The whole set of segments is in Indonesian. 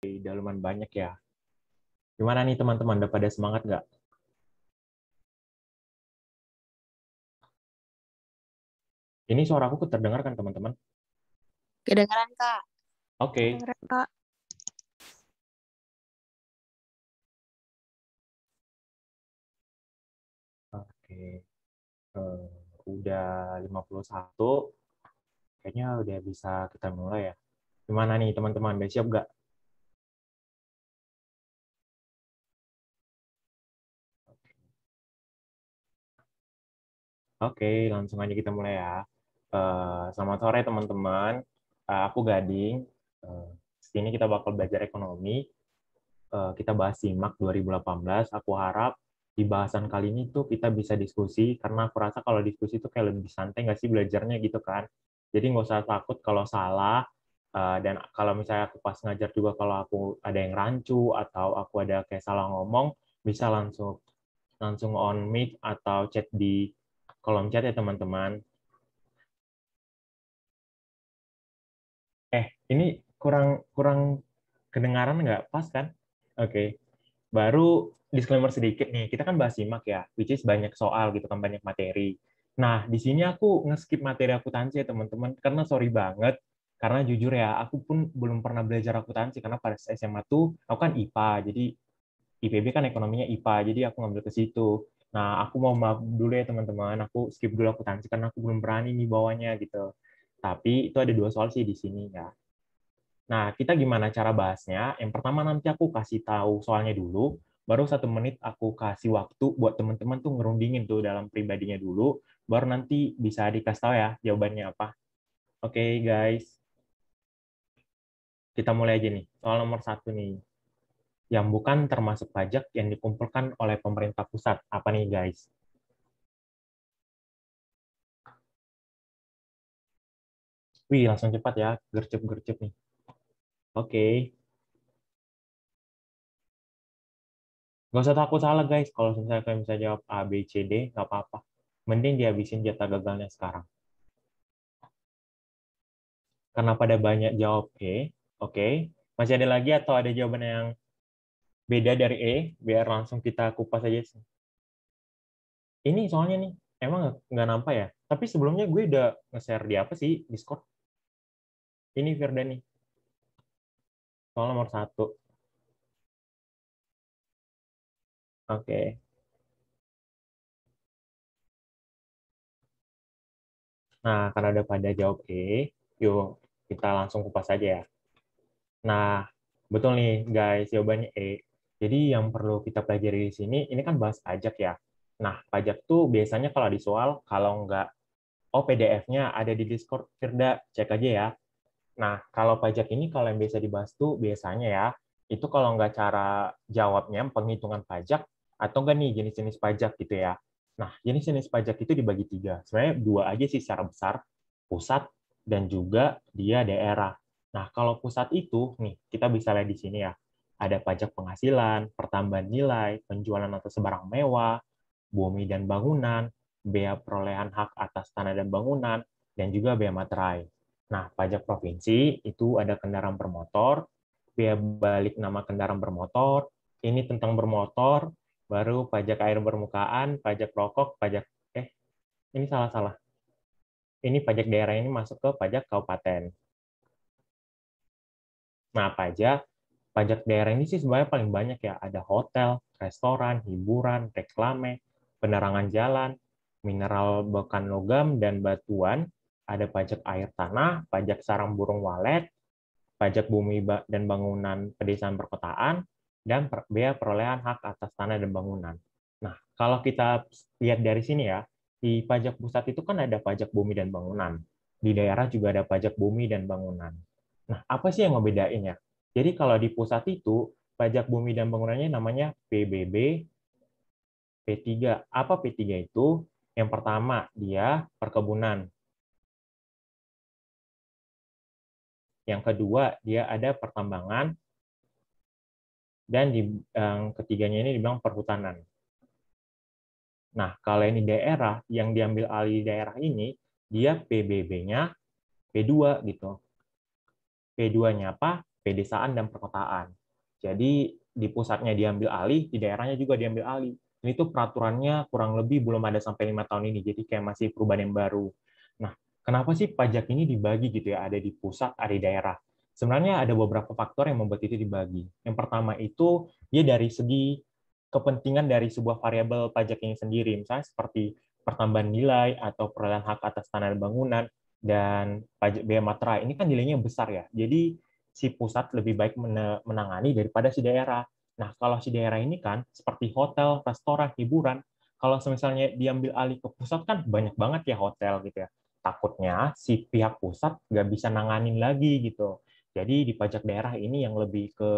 dalaman banyak ya. Gimana nih teman-teman, udah pada semangat nggak? Ini suaraku terdengar kan teman-teman? Kedengeran, Kak. Oke. Kak. Oke. Eh, udah 51. Kayaknya udah bisa kita mulai ya. Gimana nih teman-teman, udah siap nggak? Oke, langsung aja kita mulai ya. Eh, selamat sore teman-teman. Eh, aku Gading. Uh, sini kita bakal belajar ekonomi. Eh, kita bahas SIMAK 2018. Aku harap di bahasan kali ini tuh kita bisa diskusi, karena aku rasa kalau diskusi itu kayak lebih santai nggak sih belajarnya gitu kan. Jadi nggak usah takut kalau salah, dan kalau misalnya aku pas ngajar juga kalau aku ada yang rancu atau aku ada kayak salah ngomong, bisa langsung langsung on mic atau chat di kolom chat ya teman-teman. Eh, ini kurang kurang kedengaran nggak pas kan? Oke. Okay. Baru disclaimer sedikit nih, kita kan bahas simak ya, which is banyak soal gitu kan, banyak materi. Nah, di sini aku nge-skip materi akuntansi ya teman-teman, karena sorry banget, karena jujur ya, aku pun belum pernah belajar akuntansi, karena pada SMA tuh, aku kan IPA, jadi IPB kan ekonominya IPA, jadi aku ngambil ke situ. Nah, aku mau maaf dulu ya teman-teman, aku skip dulu akuntansi karena aku belum berani nih bawanya gitu. Tapi itu ada dua soal sih di sini ya. Nah, kita gimana cara bahasnya? Yang pertama nanti aku kasih tahu soalnya dulu, baru satu menit aku kasih waktu buat teman-teman tuh ngerundingin tuh dalam pribadinya dulu, baru nanti bisa dikasih tahu ya jawabannya apa. Oke okay, guys, kita mulai aja nih. Soal nomor satu nih yang bukan termasuk pajak yang dikumpulkan oleh pemerintah pusat. Apa nih, guys? Wih, langsung cepat ya. Gercep-gercep nih. Oke. Okay. Gak usah takut salah, guys. Kalau misalnya kalian bisa jawab A, B, C, D, nggak apa-apa. Mending dihabisin jatah gagalnya sekarang. Karena pada banyak jawab E, oke. Okay. Masih ada lagi atau ada jawaban yang beda dari E, biar langsung kita kupas aja. Ini soalnya nih, emang nggak nampak ya? Tapi sebelumnya gue udah nge-share di apa sih? Discord. Ini Firda nih. Soal nomor satu. Oke. Nah, karena udah pada jawab E, yuk kita langsung kupas aja ya. Nah, betul nih guys, jawabannya E. Jadi yang perlu kita pelajari di sini, ini kan bahas pajak ya. Nah, pajak tuh biasanya kalau di soal, kalau nggak, oh PDF-nya ada di Discord, Firda, cek aja ya. Nah, kalau pajak ini kalau yang biasa dibahas tuh biasanya ya, itu kalau nggak cara jawabnya penghitungan pajak, atau nggak nih jenis-jenis pajak gitu ya. Nah, jenis-jenis pajak itu dibagi tiga. Sebenarnya dua aja sih secara besar, pusat dan juga dia daerah. Nah, kalau pusat itu, nih, kita bisa lihat di sini ya, ada pajak penghasilan, pertambahan nilai, penjualan atau sebarang mewah, bumi dan bangunan, bea perolehan hak atas tanah dan bangunan, dan juga bea materai. Nah, pajak provinsi itu ada kendaraan bermotor, bea balik nama kendaraan bermotor, ini tentang bermotor, baru pajak air permukaan, pajak rokok, pajak eh ini salah-salah. Ini pajak daerah ini masuk ke pajak kabupaten. Nah, pajak pajak daerah ini sih sebenarnya paling banyak ya. Ada hotel, restoran, hiburan, reklame, penerangan jalan, mineral bekan logam dan batuan, ada pajak air tanah, pajak sarang burung walet, pajak bumi dan bangunan pedesaan perkotaan, dan bea perolehan hak atas tanah dan bangunan. Nah, kalau kita lihat dari sini ya, di pajak pusat itu kan ada pajak bumi dan bangunan. Di daerah juga ada pajak bumi dan bangunan. Nah, apa sih yang ngebedain ya? Jadi kalau di pusat itu, pajak bumi dan bangunannya namanya PBB P3. Apa P3 itu? Yang pertama, dia perkebunan. Yang kedua, dia ada pertambangan. Dan di, yang ketiganya ini dibilang perhutanan. Nah, kalau ini daerah, yang diambil alih daerah ini, dia PBB-nya P2 gitu. P2-nya apa? Pedesaan dan perkotaan. Jadi di pusatnya diambil alih, di daerahnya juga diambil alih. Ini tuh peraturannya kurang lebih belum ada sampai lima tahun ini, jadi kayak masih perubahan yang baru. Nah, kenapa sih pajak ini dibagi gitu ya? Ada di pusat, ada di daerah. Sebenarnya ada beberapa faktor yang membuat itu dibagi. Yang pertama itu dia dari segi kepentingan dari sebuah variabel pajak ini sendiri, misalnya seperti pertambahan nilai atau perolehan hak atas tanah dan bangunan dan pajak biaya materai. Ini kan nilainya besar ya. Jadi si pusat lebih baik menangani daripada si daerah. Nah, kalau si daerah ini kan seperti hotel, restoran, hiburan, kalau misalnya diambil alih ke pusat kan banyak banget ya hotel gitu ya. Takutnya si pihak pusat nggak bisa nanganin lagi gitu. Jadi di pajak daerah ini yang lebih ke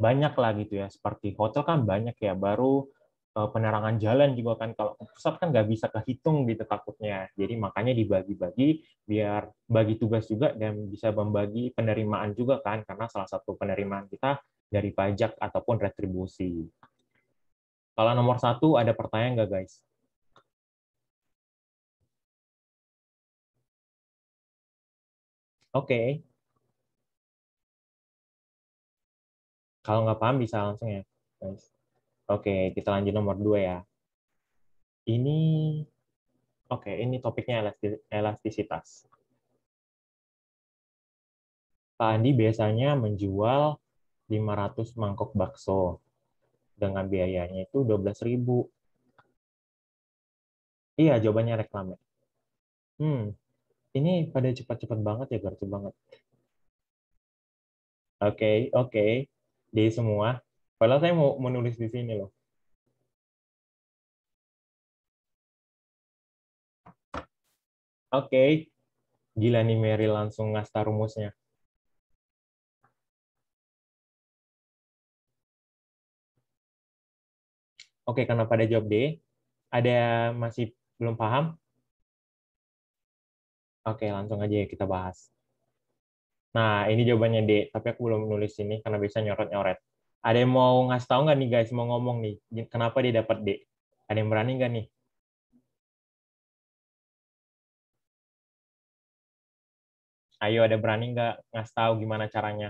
banyak lah gitu ya. Seperti hotel kan banyak ya, baru penerangan jalan juga kan kalau pusat kan nggak bisa kehitung gitu takutnya. Jadi makanya dibagi-bagi biar bagi tugas juga dan bisa membagi penerimaan juga kan karena salah satu penerimaan kita dari pajak ataupun retribusi. Kalau nomor satu ada pertanyaan nggak guys? Oke, okay. Kalau nggak paham bisa langsung ya. Oke, kita lanjut nomor dua ya. Ini, oke, ini topiknya elastisitas. Pak Andi biasanya menjual 500 mangkok bakso dengan biayanya itu 12.000. Iya, jawabannya reklame. Hmm, ini pada cepat-cepat banget ya, gercep banget. Oke, okay, oke. Okay. D semua. Padahal saya mau menulis di sini loh. Oke. Okay. Gila nih Mary langsung ngasih rumusnya. Oke, karena pada jawab D, ada masih belum paham? Oke, langsung aja ya kita bahas. Nah, ini jawabannya D, tapi aku belum nulis ini karena bisa nyoret-nyoret. Ada yang mau ngasih tahu nggak nih guys, mau ngomong nih, kenapa dia dapat D? Ada yang berani nggak nih? Ayo, ada berani nggak ngasih tahu gimana caranya?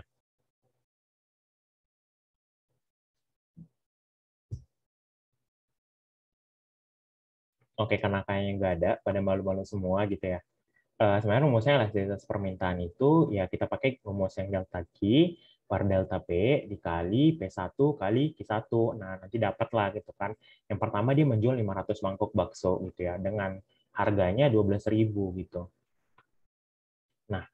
Oke, karena kayaknya nggak ada, pada malu-malu semua gitu ya. Uh, sebenarnya rumusnya elastisitas permintaan itu ya kita pakai rumus yang delta Q per delta P dikali P1 kali Q1. Nah, nanti dapat lah gitu kan. Yang pertama dia menjual 500 mangkok bakso gitu ya dengan harganya 12.000 gitu. Nah,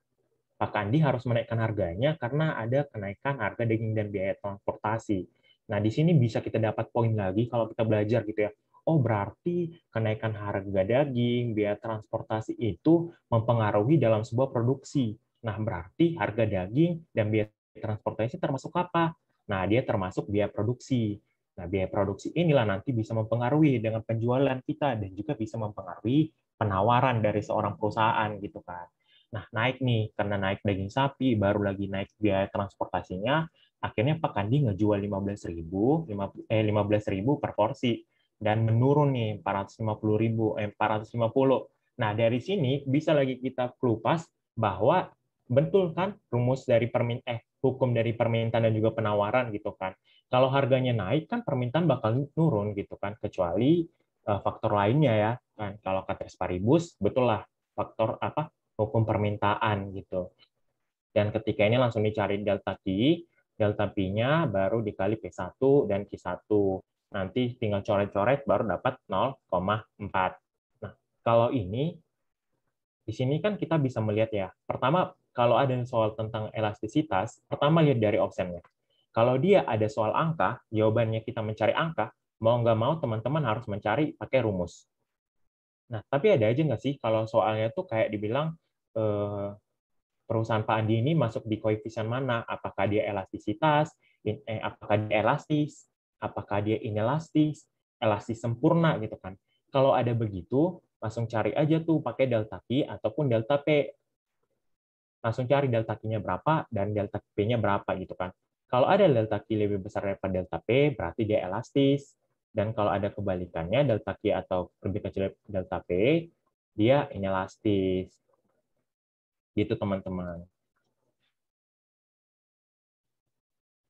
Pak Kandi harus menaikkan harganya karena ada kenaikan harga daging dan biaya transportasi. Nah, di sini bisa kita dapat poin lagi kalau kita belajar gitu ya oh berarti kenaikan harga daging, biaya transportasi itu mempengaruhi dalam sebuah produksi. Nah, berarti harga daging dan biaya transportasi termasuk apa? Nah, dia termasuk biaya produksi. Nah, biaya produksi inilah nanti bisa mempengaruhi dengan penjualan kita dan juga bisa mempengaruhi penawaran dari seorang perusahaan gitu kan. Nah, naik nih karena naik daging sapi, baru lagi naik biaya transportasinya, akhirnya Pak Kandi ngejual 15.000 eh 15.000 per porsi dan menurun nih 450 ribu, eh, 450. Nah, dari sini bisa lagi kita kelupas bahwa betul kan rumus dari permin eh hukum dari permintaan dan juga penawaran gitu kan. Kalau harganya naik kan permintaan bakal nurun gitu kan kecuali uh, faktor lainnya ya kan. Kalau kata paribus betul lah faktor apa hukum permintaan gitu. Dan ketika ini langsung dicari delta Q, delta P-nya baru dikali P1 dan Q1 nanti tinggal coret-coret baru dapat 0,4. Nah, kalau ini di sini kan kita bisa melihat ya. Pertama, kalau ada soal tentang elastisitas, pertama lihat dari optionnya. Kalau dia ada soal angka, jawabannya kita mencari angka, mau nggak mau teman-teman harus mencari pakai rumus. Nah, tapi ada aja nggak sih kalau soalnya tuh kayak dibilang eh, perusahaan Pak Andi ini masuk di koefisien mana? Apakah dia elastisitas? Eh, apakah dia elastis? apakah dia inelastis, elastis sempurna gitu kan. Kalau ada begitu, langsung cari aja tuh pakai delta Q ataupun delta P. Langsung cari delta Q-nya berapa dan delta P-nya berapa gitu kan. Kalau ada delta Q lebih besar daripada delta P, berarti dia elastis. Dan kalau ada kebalikannya, delta Q atau lebih kecil delta P, dia inelastis. Gitu teman-teman.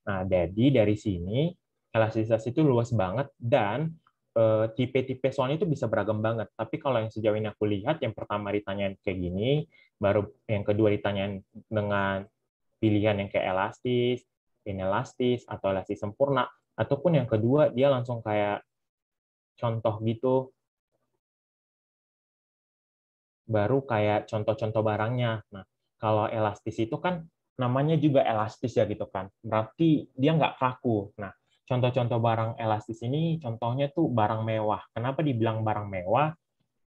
Nah, jadi dari sini elastisitas itu luas banget dan eh, tipe-tipe soalnya itu bisa beragam banget. Tapi kalau yang sejauh ini aku lihat, yang pertama ditanyain kayak gini, baru yang kedua ditanyain dengan pilihan yang kayak elastis, inelastis, atau elastis sempurna, ataupun yang kedua dia langsung kayak contoh gitu, baru kayak contoh-contoh barangnya. Nah, kalau elastis itu kan namanya juga elastis ya gitu kan. Berarti dia nggak kaku. Nah, contoh-contoh barang elastis ini contohnya tuh barang mewah. Kenapa dibilang barang mewah?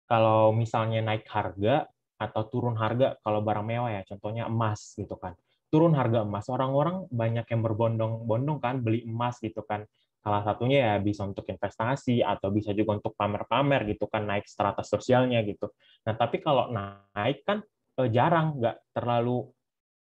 Kalau misalnya naik harga atau turun harga kalau barang mewah ya, contohnya emas gitu kan. Turun harga emas, orang-orang banyak yang berbondong-bondong kan beli emas gitu kan. Salah satunya ya bisa untuk investasi atau bisa juga untuk pamer-pamer gitu kan, naik strata sosialnya gitu. Nah, tapi kalau naik kan eh, jarang, nggak terlalu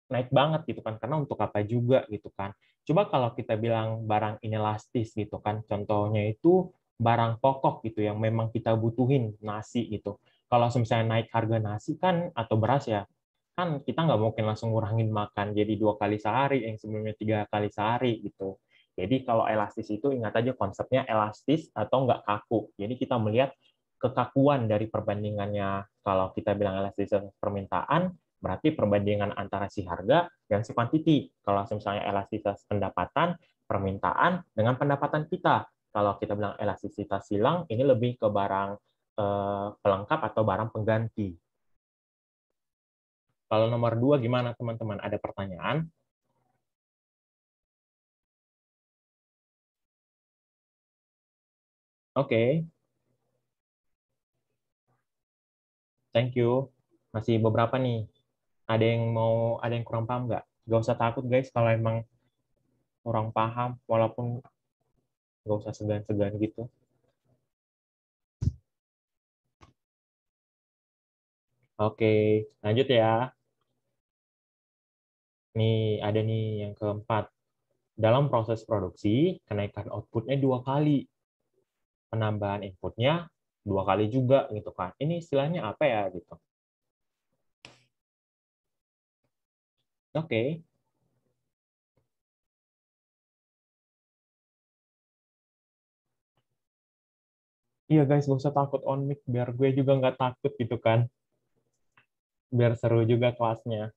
naik banget gitu kan karena untuk apa juga gitu kan coba kalau kita bilang barang inelastis gitu kan contohnya itu barang pokok gitu yang memang kita butuhin nasi gitu kalau misalnya naik harga nasi kan atau beras ya kan kita nggak mungkin langsung ngurangin makan jadi dua kali sehari yang sebelumnya tiga kali sehari gitu jadi kalau elastis itu ingat aja konsepnya elastis atau nggak kaku jadi kita melihat kekakuan dari perbandingannya kalau kita bilang elastis permintaan Berarti perbandingan antara si harga dan si quantity. Kalau misalnya elastisitas pendapatan, permintaan dengan pendapatan kita. Kalau kita bilang elastisitas silang, ini lebih ke barang pelengkap atau barang pengganti. Kalau nomor dua gimana teman-teman? Ada pertanyaan? Oke. Okay. Thank you. Masih beberapa nih ada yang mau ada yang kurang paham nggak nggak usah takut guys kalau emang kurang paham walaupun nggak usah segan-segan gitu oke lanjut ya. Nih ada nih yang keempat. Dalam proses produksi kenaikan outputnya dua kali. Penambahan inputnya dua kali juga gitu kan. Ini istilahnya apa ya gitu? Oke. Iya guys, gak usah takut on mic, biar gue juga nggak takut gitu kan. Biar seru juga kelasnya.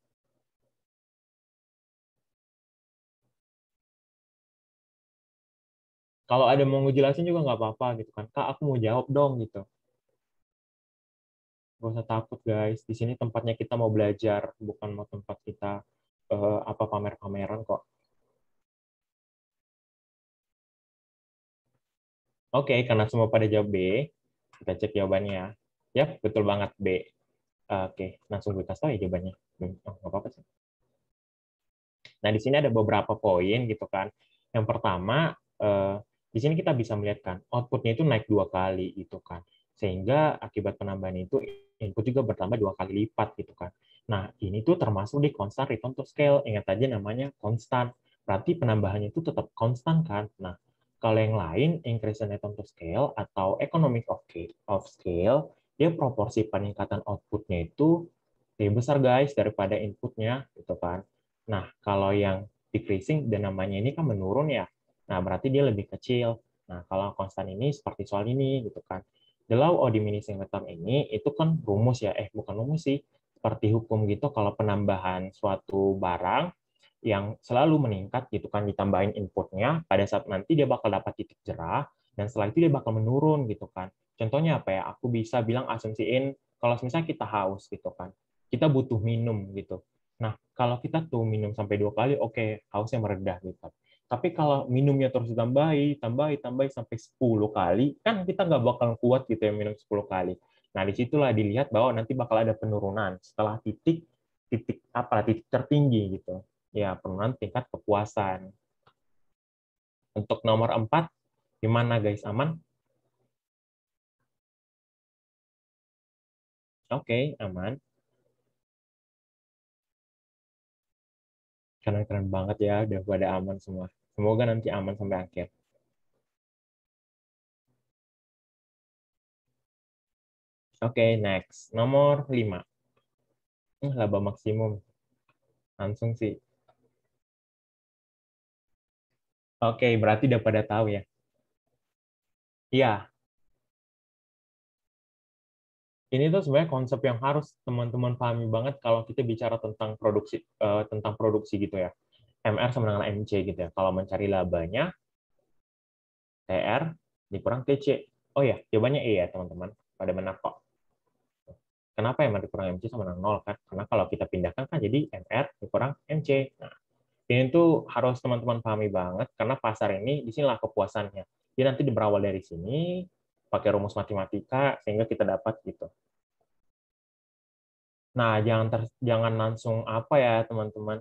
Kalau ada mau ngejelasin juga nggak apa-apa gitu kan. Kak, aku mau jawab dong gitu. Gak usah takut guys, di sini tempatnya kita mau belajar, bukan mau tempat kita uh, apa pamer-pameran kok. Oke, karena semua pada jawab B, kita cek jawabannya. Ya, betul banget B. Oke, langsung gue kasih tahu ya jawabannya. Hmm, oh, nggak apa-apa sih. Nah, di sini ada beberapa poin gitu kan. Yang pertama, eh, di sini kita bisa melihat kan, outputnya itu naik dua kali gitu kan. Sehingga akibat penambahan itu input juga bertambah dua kali lipat gitu kan. Nah, ini tuh termasuk di constant return to scale. Ingat aja namanya konstan. Berarti penambahannya itu tetap konstan kan? Nah, kalau yang lain, increase in return to scale atau economic of scale, dia proporsi peningkatan outputnya itu lebih besar guys daripada inputnya gitu kan. Nah, kalau yang decreasing dan namanya ini kan menurun ya. Nah, berarti dia lebih kecil. Nah, kalau konstan ini seperti soal ini gitu kan. The law of diminishing return ini itu kan rumus ya, eh bukan rumus sih, seperti hukum gitu kalau penambahan suatu barang yang selalu meningkat gitu kan ditambahin inputnya pada saat nanti dia bakal dapat titik jerah dan setelah itu dia bakal menurun gitu kan contohnya apa ya aku bisa bilang asumsiin kalau misalnya kita haus gitu kan kita butuh minum gitu nah kalau kita tuh minum sampai dua kali oke okay, hausnya meredah gitu tapi kalau minumnya terus ditambahi tambahi tambahi sampai 10 kali kan kita nggak bakal kuat gitu ya minum 10 kali Nah, di situlah dilihat bahwa nanti bakal ada penurunan setelah titik titik apa titik tertinggi gitu. Ya, penurunan tingkat kepuasan. Untuk nomor 4, gimana guys? Aman? Oke, okay, aman. Keren-keren banget ya, udah pada aman semua. Semoga nanti aman sampai akhir. Oke, okay, next. Nomor 5. Hmm, laba maksimum. Langsung sih. Oke, berarti udah pada tahu ya. Iya. Ini tuh sebenarnya konsep yang harus teman-teman pahami banget kalau kita bicara tentang produksi uh, tentang produksi gitu ya. MR sama dengan MC gitu ya. Kalau mencari labanya TR dikurang TC. Oh ya, jawabannya E ya, teman-teman. Pada benar kok. Kenapa MR dikurang MC sama dengan 0 kan? Karena kalau kita pindahkan kan jadi MR dikurang MC. Nah, ini tuh harus teman-teman pahami banget karena pasar ini di sinilah kepuasannya. Jadi nanti berawal dari sini pakai rumus matematika sehingga kita dapat gitu. Nah, jangan ter, jangan langsung apa ya teman-teman,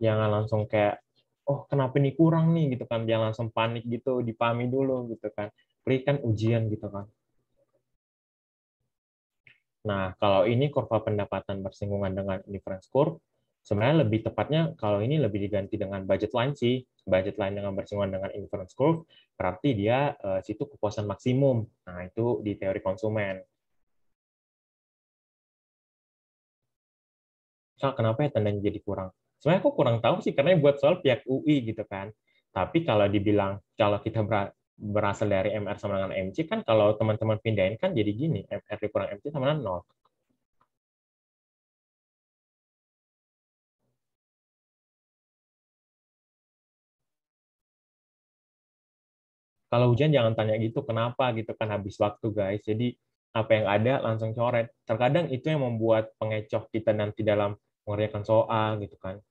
jangan langsung kayak oh kenapa ini kurang nih gitu kan, jangan langsung panik gitu, dipahami dulu gitu kan. Berikan ujian gitu kan. Nah, kalau ini kurva pendapatan bersinggungan dengan inference curve, Sebenarnya lebih tepatnya kalau ini lebih diganti dengan budget line sih. Budget line dengan bersinggungan dengan inference curve, berarti dia uh, situ kepuasan maksimum. Nah, itu di teori konsumen. So, kenapa ya tandanya jadi kurang? Sebenarnya aku kurang tahu sih, karena buat soal pihak UI gitu kan. Tapi kalau dibilang, kalau kita berasal dari MR sama dengan MC, kan kalau teman-teman pindahin kan jadi gini, MR kurang MC sama dengan 0. Kalau hujan jangan tanya gitu, kenapa gitu kan habis waktu guys. Jadi apa yang ada langsung coret. Terkadang itu yang membuat pengecoh kita nanti dalam mengerjakan soal gitu kan.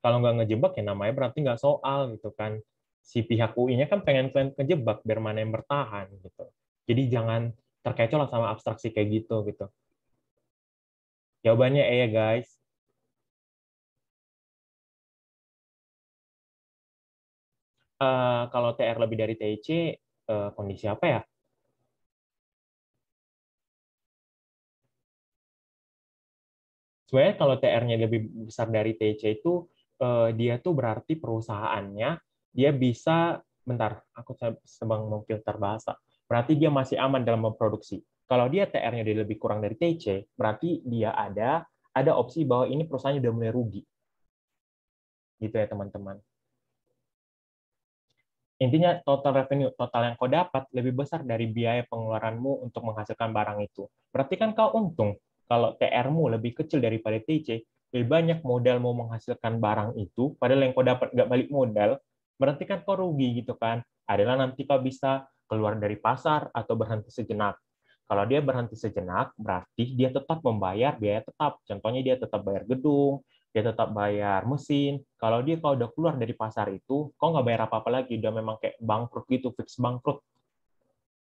Kalau nggak ngejebak ya namanya berarti nggak soal gitu kan. Si pihak UI-nya kan pengen kalian ngejebak biar mana yang bertahan gitu. Jadi jangan terkecoh lah sama abstraksi kayak gitu gitu. Jawabannya E ya guys. Uh, kalau TR lebih dari TIC, uh, kondisi apa ya? Sebenarnya kalau TR-nya lebih besar dari TIC itu, uh, dia tuh berarti perusahaannya, dia bisa, bentar, aku sedang memfilter bahasa, berarti dia masih aman dalam memproduksi. Kalau dia TR-nya lebih kurang dari TIC, berarti dia ada ada opsi bahwa ini perusahaannya udah mulai rugi. Gitu ya, teman-teman intinya total revenue total yang kau dapat lebih besar dari biaya pengeluaranmu untuk menghasilkan barang itu. Berarti kan kau untung. Kalau TR-mu lebih kecil daripada TC, lebih banyak modal mau menghasilkan barang itu, padahal yang kau dapat nggak balik modal, berarti kan kau rugi gitu kan. Adalah nanti kau bisa keluar dari pasar atau berhenti sejenak. Kalau dia berhenti sejenak, berarti dia tetap membayar biaya tetap. Contohnya dia tetap bayar gedung, dia tetap bayar mesin. Kalau dia kalau udah keluar dari pasar itu, kok nggak bayar apa-apa lagi, udah memang kayak bangkrut gitu, fix bangkrut.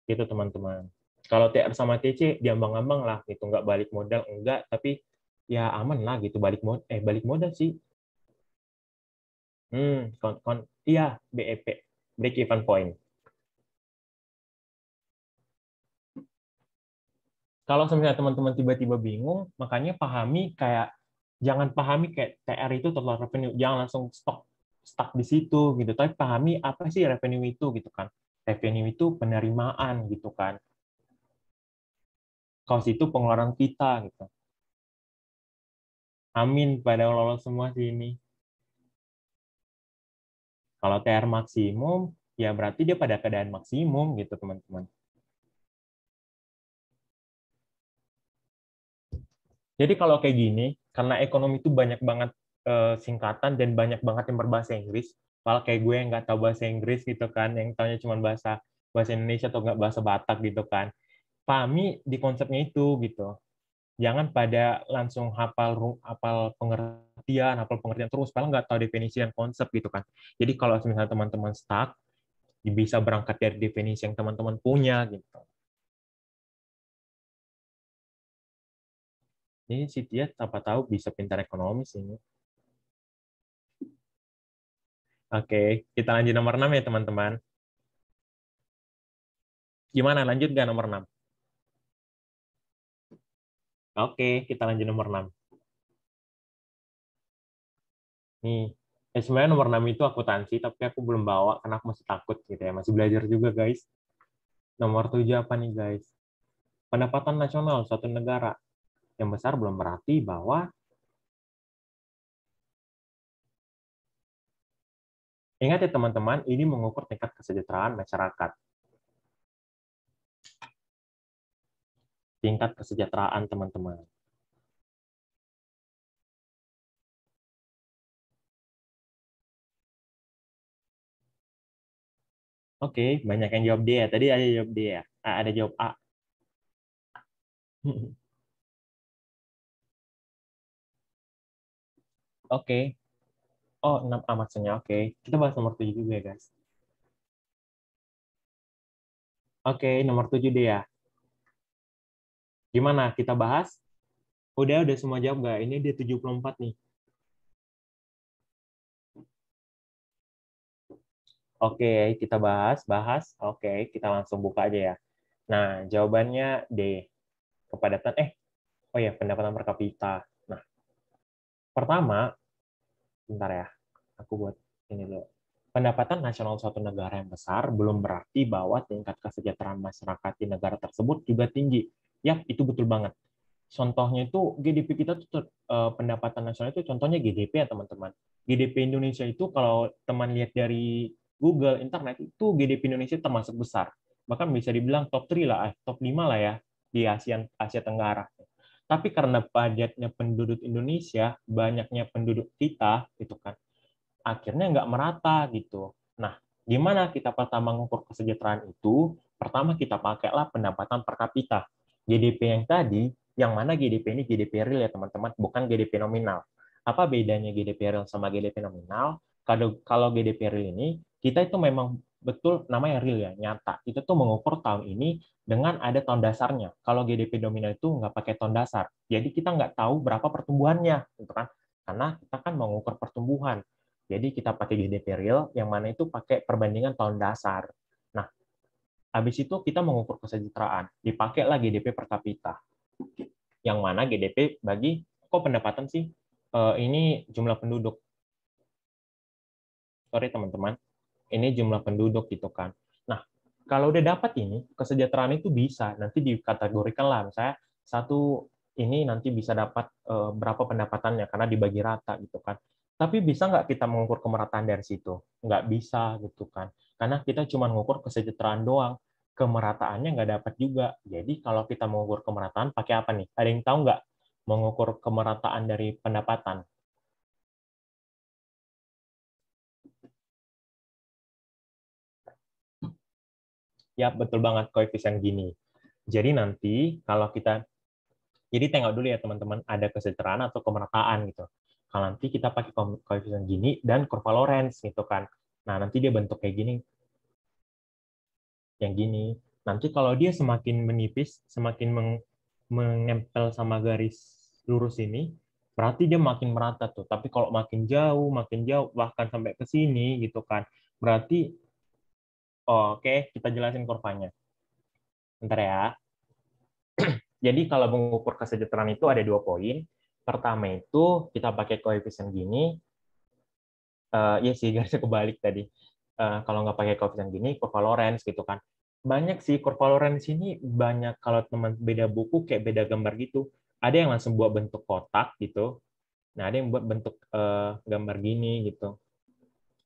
Gitu teman-teman. Kalau TR sama TC, diambang-ambang lah, gitu nggak balik modal, enggak, tapi ya aman lah gitu balik modal, eh balik modal sih. Hmm, kon, kon, iya BEP, break even point. Kalau misalnya teman-teman tiba-tiba bingung, makanya pahami kayak jangan pahami kayak TR itu total revenue, jangan langsung stok stuck di situ gitu. Tapi pahami apa sih revenue itu gitu kan. Revenue itu penerimaan gitu kan. Cost itu pengeluaran kita gitu. Amin pada lolos semua sih ini. Kalau TR maksimum, ya berarti dia pada keadaan maksimum gitu teman-teman. Jadi kalau kayak gini, karena ekonomi itu banyak banget uh, singkatan dan banyak banget yang berbahasa Inggris, kalau kayak gue yang nggak tahu bahasa Inggris gitu kan, yang tahunya cuma bahasa bahasa Indonesia atau nggak bahasa Batak gitu kan, pahami di konsepnya itu gitu. Jangan pada langsung hafal hafal pengertian, hafal pengertian terus, padahal nggak tahu definisi dan konsep gitu kan. Jadi kalau misalnya teman-teman stuck, bisa berangkat dari definisi yang teman-teman punya gitu. Ini si Tia siapa tahu bisa pintar ekonomi sih. Oke, kita lanjut nomor 6 ya teman-teman. Gimana, lanjut nggak nomor 6? Oke, kita lanjut nomor 6. Nih, eh, sebenarnya nomor 6 itu akuntansi, tapi aku belum bawa karena aku masih takut gitu ya, masih belajar juga guys. Nomor 7 apa nih guys? Pendapatan nasional suatu negara yang besar belum berarti bahwa Ingat ya teman-teman, ini mengukur tingkat kesejahteraan masyarakat. Tingkat kesejahteraan teman-teman. Oke, banyak yang jawab D ya. Tadi ada jawab D ya. Ah, ada jawab A. Oke. Oh, 6 amat maksudnya. Oke. Kita bahas nomor 7 juga ya, guys. Oke, nomor 7 deh ya. Gimana? Kita bahas? Udah, udah semua jawab nggak? Ini dia 74 nih. Oke, kita bahas, bahas. Oke, kita langsung buka aja ya. Nah, jawabannya D. Kepadatan, eh, oh ya, pendapatan per kapita. Nah, pertama, bentar ya, aku buat ini dulu. Pendapatan nasional suatu negara yang besar belum berarti bahwa tingkat kesejahteraan masyarakat di negara tersebut juga tinggi. Ya, itu betul banget. Contohnya itu GDP kita tuh eh, pendapatan nasional itu contohnya GDP ya teman-teman. GDP Indonesia itu kalau teman lihat dari Google, internet itu GDP Indonesia termasuk besar. Bahkan bisa dibilang top 3 lah, eh, top 5 lah ya di Asia Asia Tenggara. Tapi karena padatnya penduduk Indonesia, banyaknya penduduk kita, gitu kan, akhirnya nggak merata gitu. Nah, gimana kita pertama mengukur kesejahteraan itu? Pertama kita pakailah pendapatan per kapita. GDP yang tadi, yang mana GDP ini GDP real ya teman-teman, bukan GDP nominal. Apa bedanya GDP real sama GDP nominal? Kalau kalau GDP real ini, kita itu memang betul namanya real ya, nyata. Itu tuh mengukur tahun ini dengan ada tahun dasarnya. Kalau GDP nominal itu nggak pakai tahun dasar. Jadi kita nggak tahu berapa pertumbuhannya, gitu kan? Karena kita kan mengukur pertumbuhan. Jadi kita pakai GDP real, yang mana itu pakai perbandingan tahun dasar. Nah, habis itu kita mengukur kesejahteraan. Dipakailah GDP per kapita. Yang mana GDP bagi, kok pendapatan sih? Eh, ini jumlah penduduk. Sorry teman-teman ini jumlah penduduk gitu kan. Nah, kalau udah dapat ini, kesejahteraan itu bisa nanti dikategorikan lah, misalnya satu ini nanti bisa dapat e, berapa pendapatannya karena dibagi rata gitu kan. Tapi bisa nggak kita mengukur kemerataan dari situ? Nggak bisa gitu kan. Karena kita cuma mengukur kesejahteraan doang. Kemerataannya nggak dapat juga. Jadi kalau kita mengukur kemerataan pakai apa nih? Ada yang tahu nggak mengukur kemerataan dari pendapatan? Ya, betul banget koefisien gini. Jadi nanti kalau kita jadi tengok dulu ya teman-teman ada kesejahteraan atau kemerataan gitu. Kalau nanti kita pakai koefisien gini dan kurva Lorenz gitu kan. Nah, nanti dia bentuk kayak gini. Yang gini. Nanti kalau dia semakin menipis, semakin meng menempel sama garis lurus ini, berarti dia makin merata tuh. Tapi kalau makin jauh, makin jauh, bahkan sampai ke sini gitu kan, berarti Oke, kita jelasin kurvanya. Bentar ya. Jadi kalau mengukur kesejahteraan itu ada dua poin. Pertama itu kita pakai koefisien gini. Uh, iya sih, garisnya kebalik tadi. Uh, kalau nggak pakai koefisien gini, kurva Lorenz gitu kan. Banyak sih kurva Lorenz ini banyak kalau teman beda buku kayak beda gambar gitu. Ada yang langsung buat bentuk kotak gitu. Nah, ada yang buat bentuk uh, gambar gini gitu.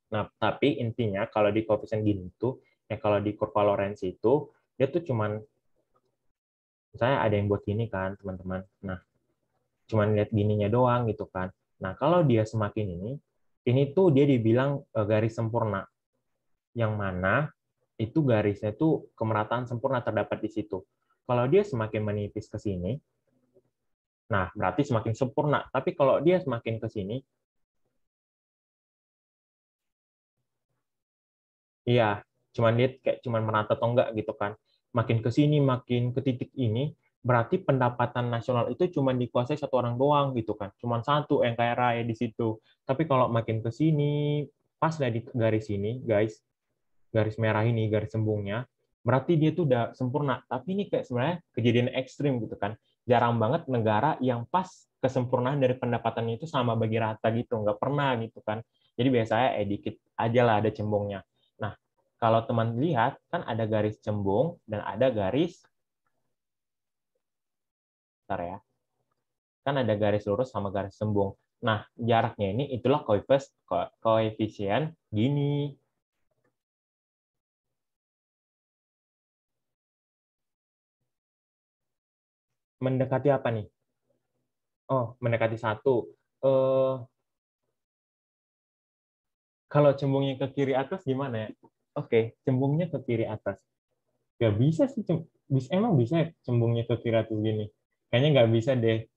Nah, tapi intinya kalau di koefisien gini tuh ya kalau di kurva Lorenz itu dia tuh cuman misalnya ada yang buat gini kan teman-teman. Nah cuman lihat gininya doang gitu kan. Nah kalau dia semakin ini ini tuh dia dibilang eh, garis sempurna. Yang mana itu garisnya tuh kemerataan sempurna terdapat di situ. Kalau dia semakin menipis ke sini nah berarti semakin sempurna. Tapi kalau dia semakin ke sini Iya, cuman lihat kayak cuman merata atau enggak gitu kan. Makin ke sini makin ke titik ini berarti pendapatan nasional itu cuma dikuasai satu orang doang gitu kan. Cuma satu yang kaya raya di situ. Tapi kalau makin ke sini pas lah di garis ini guys garis merah ini garis sembungnya berarti dia tuh udah sempurna. Tapi ini kayak sebenarnya kejadian ekstrim gitu kan. Jarang banget negara yang pas kesempurnaan dari pendapatannya itu sama bagi rata gitu. Nggak pernah gitu kan. Jadi biasanya eh dikit aja lah ada cembungnya kalau teman lihat, kan ada garis cembung dan ada garis Bentar ya. Kan ada garis lurus sama garis cembung. Nah, jaraknya ini itulah koefisien gini. Mendekati apa nih? Oh, mendekati satu. Uh, kalau cembungnya ke kiri atas gimana ya? Oke, cembungnya ke kiri atas. Gak bisa sih, bisa, emang bisa cembungnya ke kiri atas gini? Kayaknya nggak bisa deh.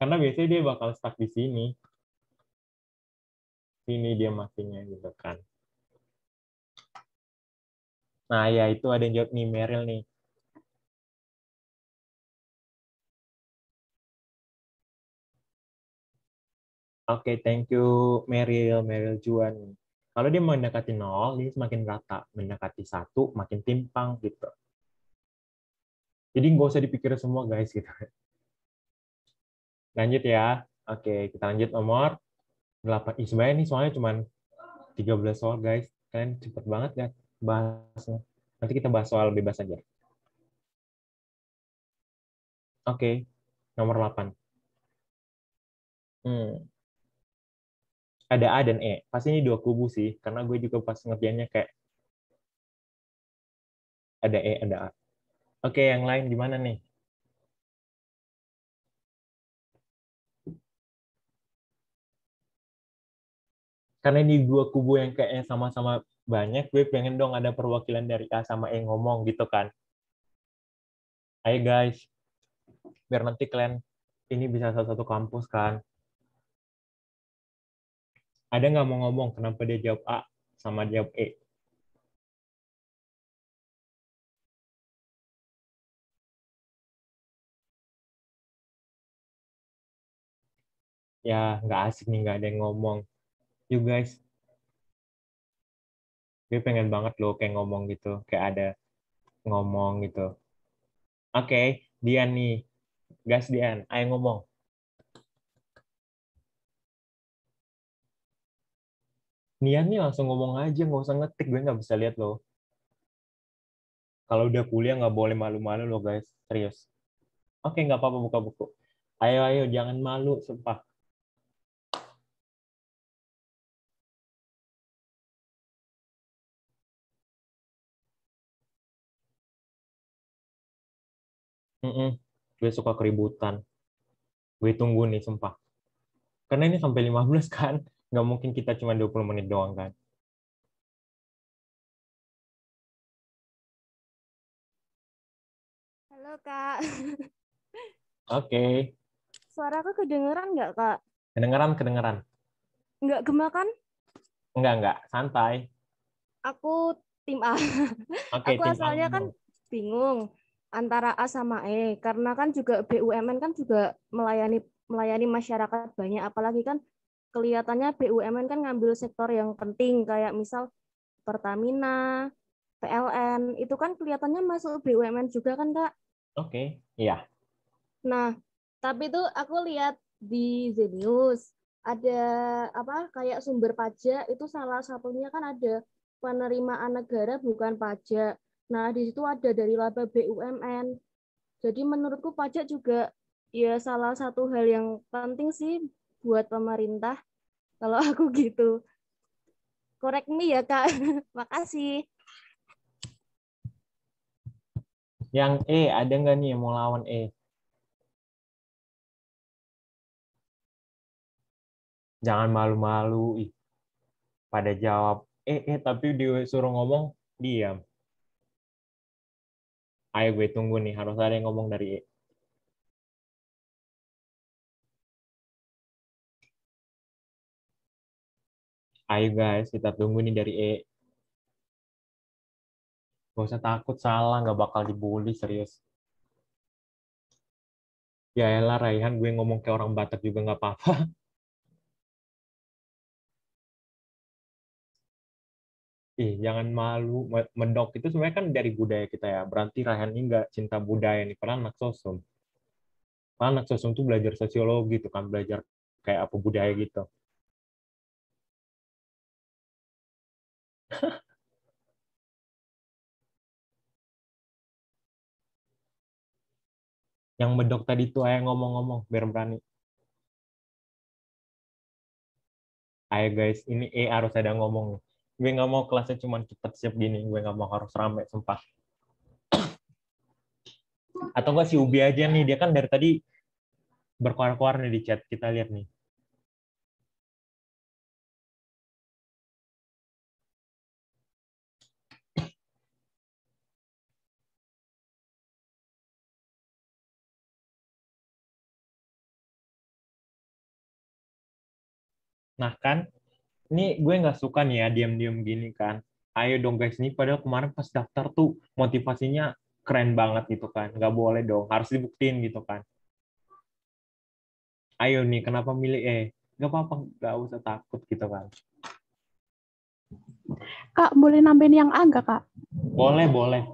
Karena biasanya dia bakal stuck di sini. Sini dia matinya gitu kan. Nah, ya itu ada yang jawab nih, Meryl nih. Oke, okay, thank you Meryl, Meryl Juan. Kalau dia mendekati nol, dia semakin rata. Mendekati satu, makin timpang gitu. Jadi nggak usah dipikir semua guys gitu. Lanjut ya. Oke, kita lanjut nomor 8. Ih, sebenarnya ini soalnya cuma 13 soal guys. Kalian cepet banget ya bahasnya. Nanti kita bahas soal bebas aja. Oke, nomor 8. Hmm. Ada A dan E. Pasti ini dua kubu sih, karena gue juga pas ngerjainnya kayak ada E, ada A. Oke, yang lain gimana nih? Karena ini dua kubu yang kayaknya sama-sama banyak, gue pengen dong ada perwakilan dari A sama E ngomong gitu kan. Ayo guys, biar nanti kalian ini bisa satu-satu kampus kan. Ada nggak mau ngomong kenapa dia jawab A sama jawab E? Ya, nggak asik nih, nggak ada yang ngomong. You guys, gue pengen banget loh kayak ngomong gitu, kayak ada ngomong gitu. Oke, okay, Dian nih. Gas Dian, ayo ngomong. Nian nih langsung ngomong aja, nggak usah ngetik, gue nggak bisa lihat loh. Kalau udah kuliah nggak boleh malu-malu loh guys, serius. Oke, nggak apa-apa buka buku. Ayo, ayo, jangan malu, sumpah. Mm -mm. Gue suka keributan. Gue tunggu nih, sumpah. Karena ini sampai 15 kan. Nggak mungkin kita cuma 20 menit doang kan. Halo, Kak. Oke. Okay. Suara aku kedengeran nggak, Kak? Kedengeran, kedengeran. Nggak gemakan? Enggak, enggak. Santai. Aku tim A. Okay, aku asalnya A. kan bingung antara A sama E karena kan juga BUMN kan juga melayani melayani masyarakat banyak apalagi kan kelihatannya BUMN kan ngambil sektor yang penting kayak misal Pertamina, PLN itu kan kelihatannya masuk BUMN juga kan kak? Oke, okay. iya. Nah, tapi itu aku lihat di Zenius ada apa kayak sumber pajak itu salah satunya kan ada penerimaan negara bukan pajak. Nah, di situ ada dari laba BUMN. Jadi menurutku pajak juga ya salah satu hal yang penting sih buat pemerintah. Kalau aku gitu. Correct me ya, Kak. Makasih. Yang E, ada nggak nih yang mau lawan E? Jangan malu-malu. Pada jawab, eh, eh, tapi disuruh ngomong, diam. Ayo gue tunggu nih, harus ada yang ngomong dari E. Ayo guys, kita tunggu nih dari E. Gak usah takut salah, gak bakal dibully, serius. Ya elah Raihan, gue ngomong kayak orang Batak juga gak apa-apa. ih jangan malu mendok itu sebenarnya kan dari budaya kita ya berarti Raihan ini nggak cinta budaya nih padahal anak sosum padahal anak sosum tuh belajar sosiologi tuh kan belajar kayak apa budaya gitu yang medok tadi tuh ayah ngomong-ngomong biar berani Ayo guys, ini E harus ada ngomong. Gue nggak mau kelasnya cuma cepet siap gini. Gue nggak mau harus rame, sumpah. Atau nggak si Ubi aja nih, dia kan dari tadi berkuar-kuar nih di chat. Kita lihat nih. Nah kan, ini gue nggak suka nih ya diam-diam gini kan. Ayo dong guys, ini padahal kemarin pas daftar tuh motivasinya keren banget gitu kan. Nggak boleh dong, harus dibuktiin gitu kan. Ayo nih, kenapa milih E? Nggak apa-apa, nggak usah takut gitu kan. Kak, boleh nambahin yang A nggak, Kak? Boleh, boleh.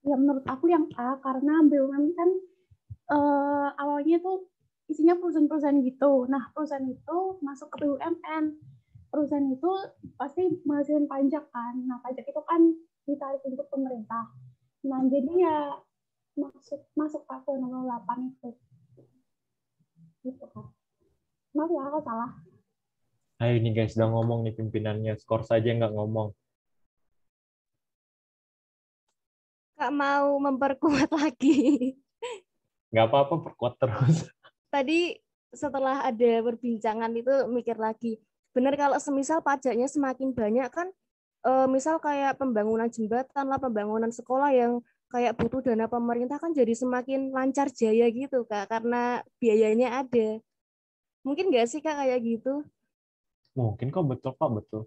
Ya, menurut aku yang A, karena BUMN kan eh, awalnya tuh isinya perusahaan-perusahaan gitu. Nah, perusahaan itu masuk ke BUMN. Perusahaan itu pasti menghasilkan pajak kan. Nah, pajak itu kan ditarik untuk pemerintah. Nah, jadi ya masuk masuk pasal nomor 8 itu. Gitu kan. Maaf ya, aku salah. Ayo nih guys, udah ngomong nih pimpinannya. Skor saja nggak ngomong. Kak mau memperkuat lagi. Nggak apa-apa, perkuat terus. Tadi setelah ada perbincangan itu mikir lagi. Benar kalau semisal pajaknya semakin banyak kan, eh, misal kayak pembangunan jembatan lah, pembangunan sekolah yang kayak butuh dana pemerintah kan jadi semakin lancar jaya gitu kak, karena biayanya ada. Mungkin nggak sih kak kayak gitu? Mungkin kok betul, Pak, betul.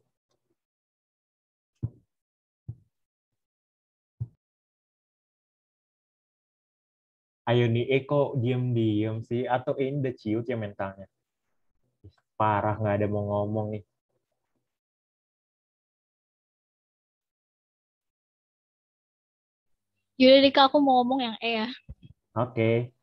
Ayo nih, Eko diem-diem sih. Atau ini udah ciut ya mentalnya. Parah, nggak ada mau ngomong nih. Yaudah deh aku mau ngomong yang E ya. Oke.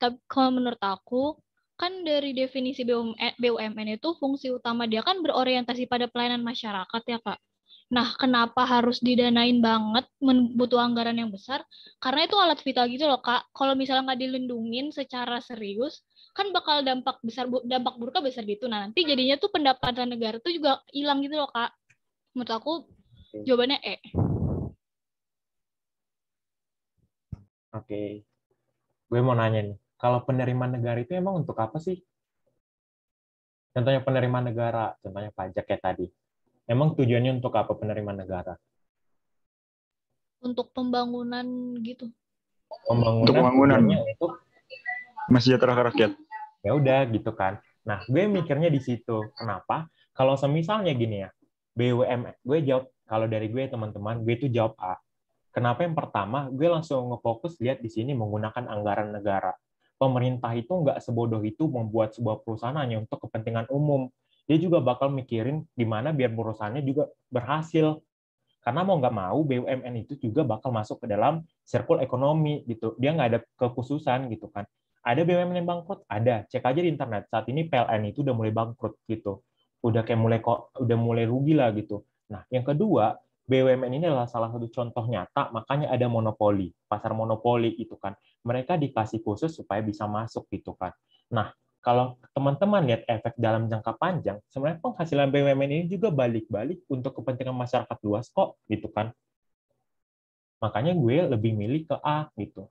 Tapi kalau menurut aku, kan dari definisi BUMN, BUMN itu fungsi utama dia kan berorientasi pada pelayanan masyarakat ya Kak. Nah, kenapa harus didanain banget, butuh anggaran yang besar? Karena itu alat vital gitu loh Kak. Kalau misalnya nggak dilindungin secara serius, kan bakal dampak besar, dampak buruknya besar gitu. Nah, nanti jadinya tuh pendapatan negara tuh juga hilang gitu loh Kak. Menurut aku, jawabannya E. Oke. Gue mau nanya nih. Kalau penerimaan negara itu emang untuk apa sih? Contohnya penerimaan negara, contohnya pajak kayak tadi. Emang tujuannya untuk apa penerimaan negara? Untuk pembangunan gitu. Pembangunan, Untuk pembangunan. untuk Masih sejahtera ke rakyat. ya udah gitu kan. Nah, gue mikirnya di situ. Kenapa? Kalau semisalnya gini ya, BUMN, gue jawab kalau dari gue teman-teman, gue itu jawab A. Kenapa yang pertama, gue langsung ngefokus lihat di sini menggunakan anggaran negara. Pemerintah itu nggak sebodoh itu membuat sebuah perusahaan hanya untuk kepentingan umum. Dia juga bakal mikirin gimana biar perusahaannya juga berhasil. Karena mau nggak mau, BUMN itu juga bakal masuk ke dalam circle ekonomi gitu. Dia nggak ada kekhususan gitu kan. Ada BUMN yang bangkrut? Ada. Cek aja di internet. Saat ini PLN itu udah mulai bangkrut gitu. Udah kayak mulai kok udah mulai rugi lah gitu. Nah, yang kedua, BUMN ini adalah salah satu contoh nyata, makanya ada monopoli, pasar monopoli itu kan. Mereka dikasih khusus supaya bisa masuk gitu kan. Nah, kalau teman-teman lihat efek dalam jangka panjang, sebenarnya penghasilan BUMN ini juga balik-balik untuk kepentingan masyarakat luas kok gitu kan. Makanya gue lebih milih ke A gitu.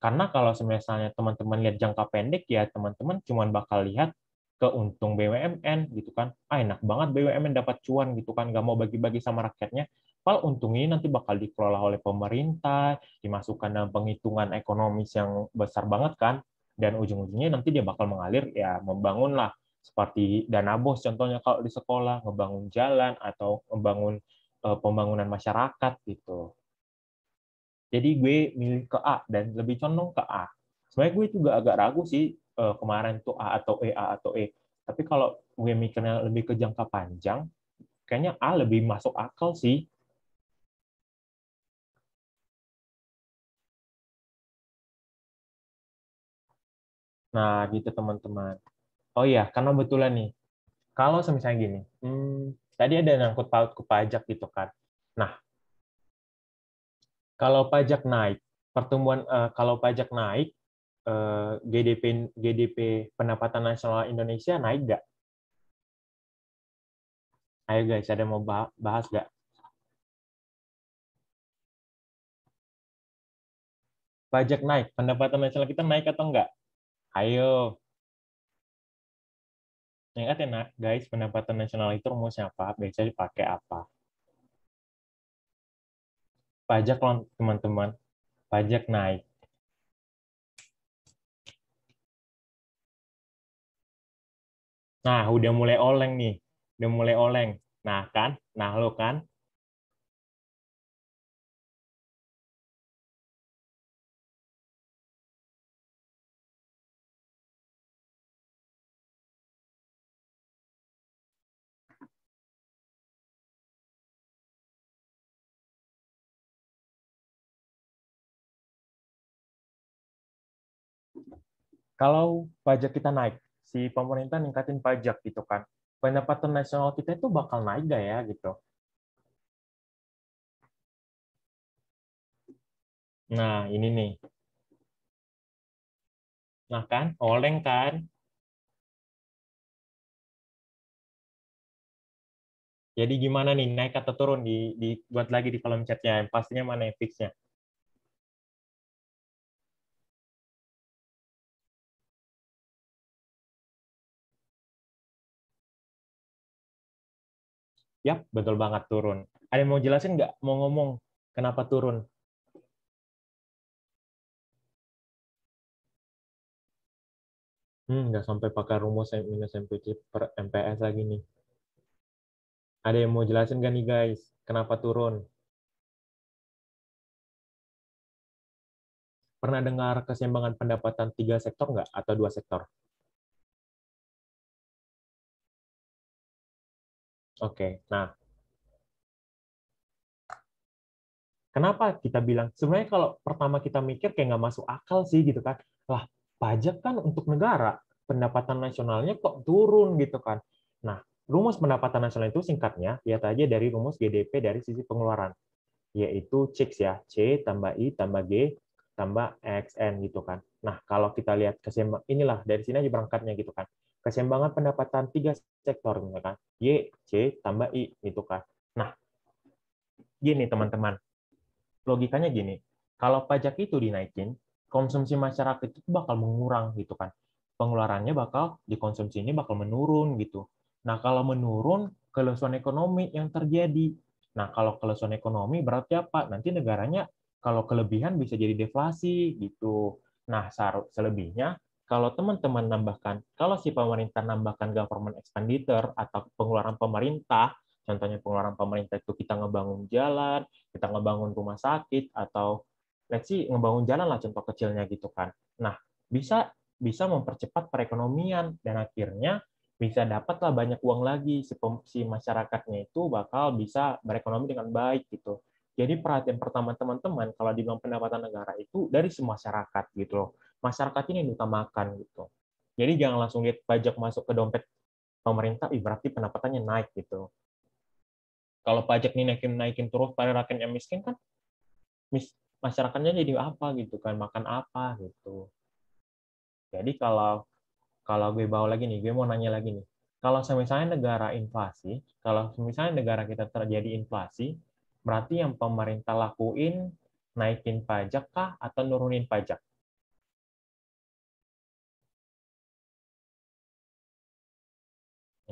Karena kalau misalnya teman-teman lihat jangka pendek ya teman-teman cuma bakal lihat keuntung BUMN gitu kan. Ah enak banget BUMN dapat cuan gitu kan, nggak mau bagi-bagi sama rakyatnya. Padahal untung ini nanti bakal dikelola oleh pemerintah, dimasukkan dalam penghitungan ekonomis yang besar banget kan, dan ujung-ujungnya nanti dia bakal mengalir ya membangun lah seperti dana bos contohnya kalau di sekolah ngebangun jalan atau ngebangun eh, pembangunan masyarakat gitu. Jadi gue milih ke A dan lebih condong ke A. Sebenarnya gue juga agak ragu sih eh, kemarin tuh A atau E, A atau E. Tapi kalau gue mikirnya lebih ke jangka panjang, kayaknya A lebih masuk akal sih. Nah, gitu teman-teman. Oh iya, karena betulan nih, kalau misalnya gini, hmm, tadi ada nyangkut paut ke pajak gitu kan. Nah, kalau pajak naik, pertumbuhan eh, kalau pajak naik, eh, GDP GDP pendapatan nasional Indonesia naik nggak? Ayo guys, ada mau bah- bahas nggak? Pajak naik, pendapatan nasional kita naik atau enggak? Ayo. Ingat ya, nak, guys, pendapatan nasional itu rumusnya apa? Biasanya dipakai apa? Pajak, teman-teman. Pajak naik. Nah, udah mulai oleng nih. Udah mulai oleng. Nah, kan? Nah, lo kan? Kalau pajak kita naik, si pemerintah ningkatin pajak gitu kan. Pendapatan nasional kita itu bakal naik gak ya gitu. Nah, ini nih. Nah kan, oleng kan? Jadi gimana nih, naik atau turun? Di, dibuat lagi di kolom chatnya. Pastinya mana yang fixnya? Yap, betul banget turun. Ada yang mau jelasin nggak? Mau ngomong kenapa turun? Hmm, nggak sampai pakai rumus minus MPC per MPS lagi nih. Ada yang mau jelasin nggak nih guys? Kenapa turun? Pernah dengar keseimbangan pendapatan tiga sektor nggak? Atau dua sektor? Oke, nah kenapa kita bilang sebenarnya kalau pertama kita mikir kayak nggak masuk akal sih gitu kan? Lah pajak kan untuk negara, pendapatan nasionalnya kok turun gitu kan? Nah rumus pendapatan nasional itu singkatnya lihat aja dari rumus GDP dari sisi pengeluaran, yaitu CIX ya, C tambah I tambah G tambah XN gitu kan. Nah kalau kita lihat keseimbang inilah dari sini aja berangkatnya gitu kan keseimbangan pendapatan tiga sektor misalkan Y, C, tambah I gitu kan. Nah, gini teman-teman, logikanya gini, kalau pajak itu dinaikin, konsumsi masyarakat itu bakal mengurang gitu kan. Pengeluarannya bakal dikonsumsi ini bakal menurun gitu. Nah, kalau menurun, kelesuan ekonomi yang terjadi. Nah, kalau kelesuan ekonomi berarti apa? Nanti negaranya kalau kelebihan bisa jadi deflasi gitu. Nah, selebihnya kalau teman-teman nambahkan, kalau si pemerintah nambahkan government expenditure atau pengeluaran pemerintah, contohnya pengeluaran pemerintah itu kita ngebangun jalan, kita ngebangun rumah sakit, atau let's see, ngebangun jalan lah contoh kecilnya gitu kan. Nah, bisa bisa mempercepat perekonomian dan akhirnya bisa dapatlah banyak uang lagi si, masyarakatnya itu bakal bisa berekonomi dengan baik gitu. Jadi perhatian pertama teman-teman kalau dibilang pendapatan negara itu dari semua masyarakat gitu loh. Masyarakat ini yang diutamakan gitu. Jadi jangan langsung lihat pajak masuk ke dompet pemerintah, ih berarti pendapatannya naik gitu. Kalau pajak ini naikin naikin terus pada rakyat yang miskin kan mis, masyarakatnya jadi apa gitu kan, makan apa gitu. Jadi kalau kalau gue bawa lagi nih, gue mau nanya lagi nih. Kalau misalnya negara inflasi, kalau misalnya negara kita terjadi inflasi, berarti yang pemerintah lakuin naikin pajak kah atau nurunin pajak?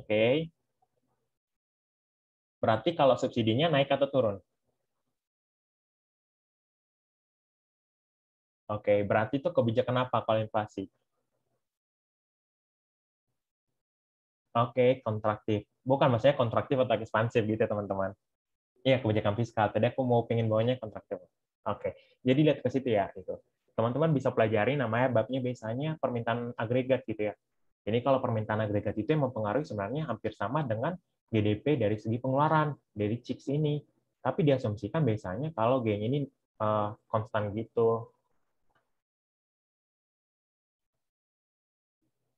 Oke. Berarti kalau subsidinya naik atau turun? Oke, berarti itu kebijakan apa kalau inflasi? Oke, kontraktif. Bukan maksudnya kontraktif atau ekspansif gitu, teman-teman. Iya, kebijakan fiskal. Tadi aku mau pengen bawanya kontraktif. Oke, jadi lihat ke situ ya. Gitu. Teman-teman bisa pelajari namanya babnya biasanya permintaan agregat gitu ya. Jadi kalau permintaan agregat itu yang mempengaruhi sebenarnya hampir sama dengan GDP dari segi pengeluaran dari CIX ini. Tapi diasumsikan biasanya kalau G ini uh, konstan gitu.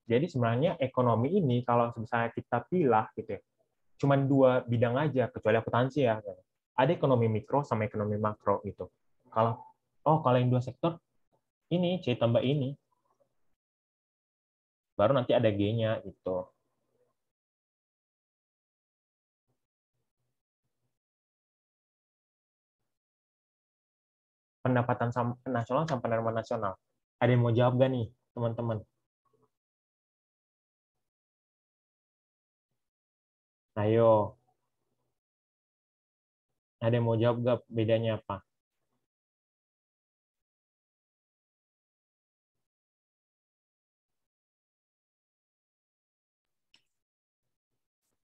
Jadi sebenarnya ekonomi ini kalau misalnya kita pilah gitu ya, cuma dua bidang aja kecuali akuntansi ya ada ekonomi mikro sama ekonomi makro gitu kalau oh kalau yang dua sektor ini C tambah ini baru nanti ada G-nya gitu. Pendapatan nasional sama penerimaan nasional. Ada yang mau jawab gak nih, teman-teman? Ayo. Ada yang mau jawab gak bedanya apa?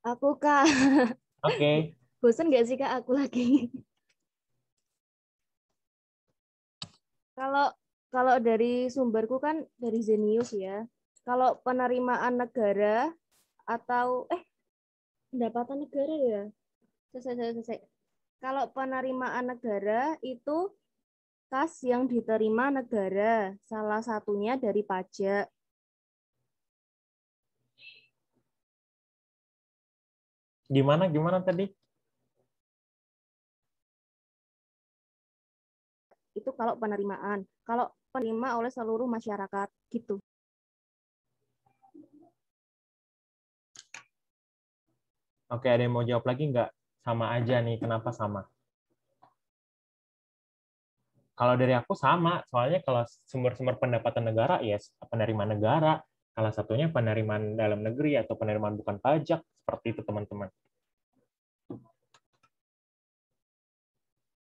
Aku Kak. Oke. Bosan nggak sih Kak aku lagi? Kalau kalau dari sumberku kan dari Zenius ya. Kalau penerimaan negara atau eh pendapatan negara ya. Selesai, selesai, selesai. Kalau penerimaan negara itu kas yang diterima negara, salah satunya dari pajak. Gimana gimana tadi? Itu kalau penerimaan. Kalau penerima oleh seluruh masyarakat gitu. Oke, ada yang mau jawab lagi nggak? Sama aja nih, kenapa sama? Kalau dari aku sama, soalnya kalau sumber-sumber pendapatan negara, ya penerimaan negara. Salah satunya penerimaan dalam negeri atau penerimaan bukan pajak, seperti itu teman-teman.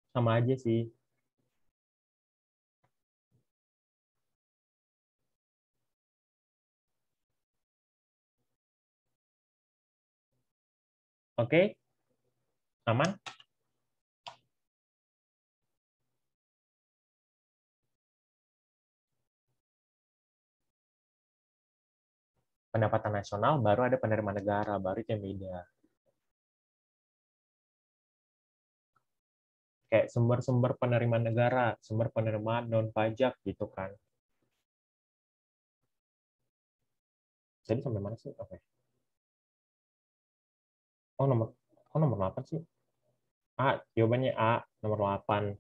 Sama aja sih. Oke? Aman? Pendapatan nasional, baru ada penerimaan negara, baru itu yang beda. Kayak sumber-sumber penerimaan negara, sumber penerimaan non-pajak gitu kan. Jadi sampai mana sih? Oke. Oh, nomor oh nomor 8 sih? A, jawabannya A, nomor 8.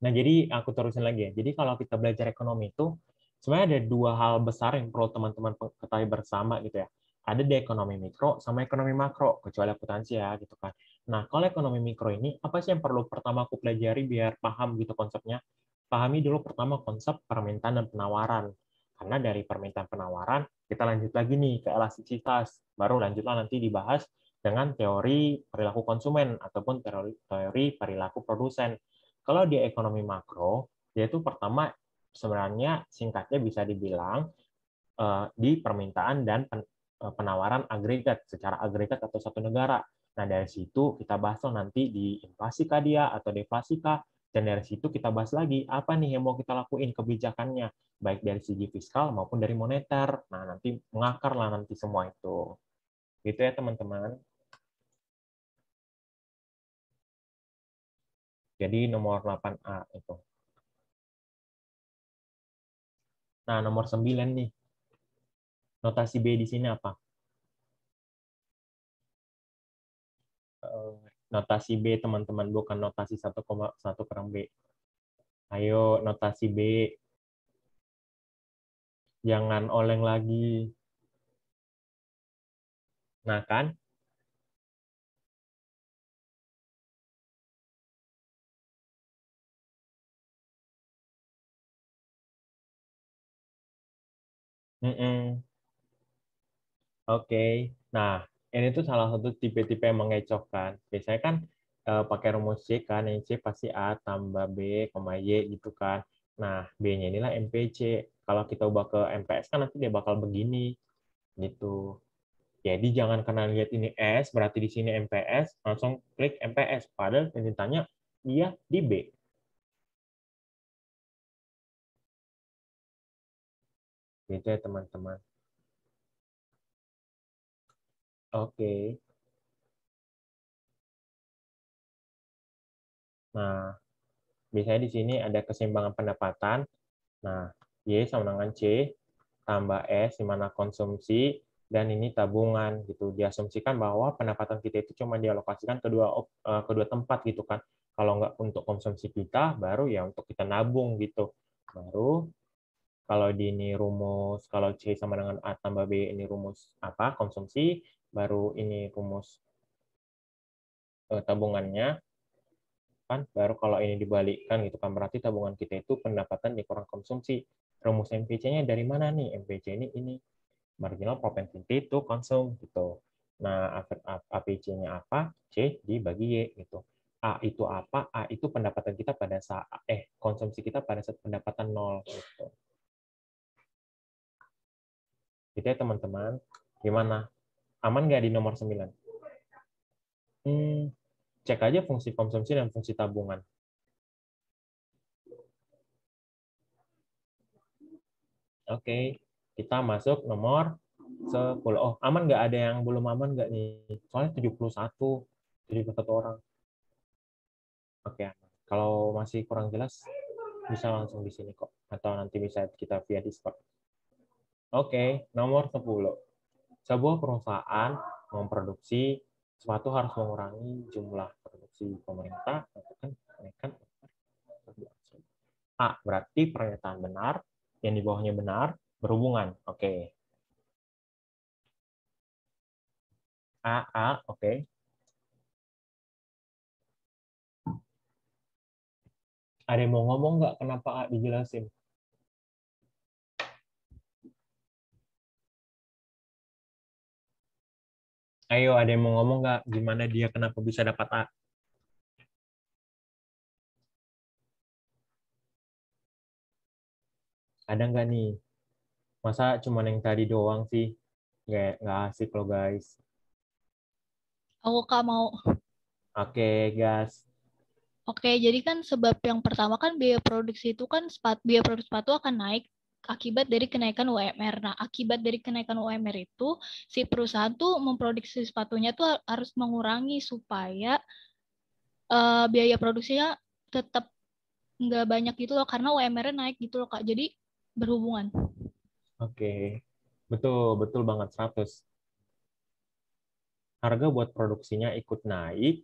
Nah, jadi aku terusin lagi ya. Jadi kalau kita belajar ekonomi itu, sebenarnya ada dua hal besar yang perlu teman-teman ketahui bersama gitu ya. Ada di ekonomi mikro sama ekonomi makro, kecuali akuntansi ya gitu kan. Nah, kalau ekonomi mikro ini, apa sih yang perlu pertama aku pelajari biar paham gitu konsepnya? Pahami dulu pertama konsep permintaan dan penawaran. Karena dari permintaan penawaran, kita lanjut lagi nih ke elastisitas. Baru lanjutlah nanti dibahas dengan teori perilaku konsumen ataupun teori, teori perilaku produsen. Kalau di ekonomi makro, yaitu pertama sebenarnya singkatnya bisa dibilang uh, di permintaan dan uh, penawaran agregat secara agregat atau satu negara. Nah dari situ kita bahas nanti di inflasi kah dia atau deflasi kah, dan dari situ kita bahas lagi apa nih yang mau kita lakuin kebijakannya, baik dari segi fiskal maupun dari moneter. Nah nanti mengakar lah nanti semua itu. Gitu ya teman-teman. Jadi nomor 8A itu. Nah, nomor 9 nih. Notasi B di sini apa? Notasi B, teman-teman, bukan notasi 1,1 kurang B. Ayo, notasi B. Jangan oleng lagi. Nah, kan? Mm -mm. Oke, okay. nah ini tuh salah satu tipe-tipe yang mengecohkan. Biasanya kan uh, pakai rumus C kan, yang C pasti A tambah B, koma Y gitu kan. Nah, B-nya inilah MPC. Kalau kita ubah ke MPS kan nanti dia bakal begini. Gitu. Jadi jangan karena lihat ini S, berarti di sini MPS, langsung klik MPS. Padahal yang ditanya dia di B. Gitu ya teman-teman. Oke. Nah, biasanya di sini ada keseimbangan pendapatan. Nah, Y sama dengan C tambah S di mana konsumsi dan ini tabungan gitu. Diasumsikan bahwa pendapatan kita itu cuma dialokasikan kedua eh, kedua tempat gitu kan. Kalau nggak untuk konsumsi kita, baru ya untuk kita nabung gitu. Baru kalau di ini rumus kalau C sama dengan A tambah B ini rumus apa konsumsi baru ini rumus uh, tabungannya kan. Baru kalau ini dibalikkan gitu kan, berarti tabungan kita itu pendapatan dikurang konsumsi. Rumus MPC-nya dari mana nih? MPC ini ini marginal propensity to consume gitu. Nah, APC-nya apa? C dibagi Y gitu. A itu apa? A itu pendapatan kita pada saat eh konsumsi kita pada saat pendapatan nol gitu. Gitu ya teman-teman. Gimana? Aman nggak di nomor 9? Hmm, cek aja fungsi konsumsi dan fungsi tabungan. Oke, kita masuk nomor 10. Oh, aman nggak? Ada yang belum aman nggak nih? Soalnya 71, 71 orang. Oke, kalau masih kurang jelas, bisa langsung di sini kok. Atau nanti bisa kita via Discord. Oke, nomor 10. Sebuah perusahaan memproduksi suatu harus mengurangi jumlah produksi pemerintah, kan menaikkan A, berarti pernyataan benar, yang di bawahnya benar, berhubungan. Oke. A, A, oke. Ada yang mau ngomong nggak kenapa A dijelasin? Ayo, ada yang mau ngomong nggak gimana dia kenapa bisa dapat A? Ada nggak nih? Masa cuma yang tadi doang sih? Nggak, nggak asik loh, guys. Aku kak mau. Oke, guys. Oke, jadi kan sebab yang pertama kan biaya produksi itu kan sepatu, biaya produksi sepatu akan naik akibat dari kenaikan UMR. Nah, akibat dari kenaikan UMR itu si perusahaan tuh memproduksi sepatunya tuh harus mengurangi supaya uh, biaya produksinya tetap nggak banyak gitu loh karena UMR-nya naik gitu loh Kak. Jadi berhubungan. Oke. Betul, betul banget 100. Harga buat produksinya ikut naik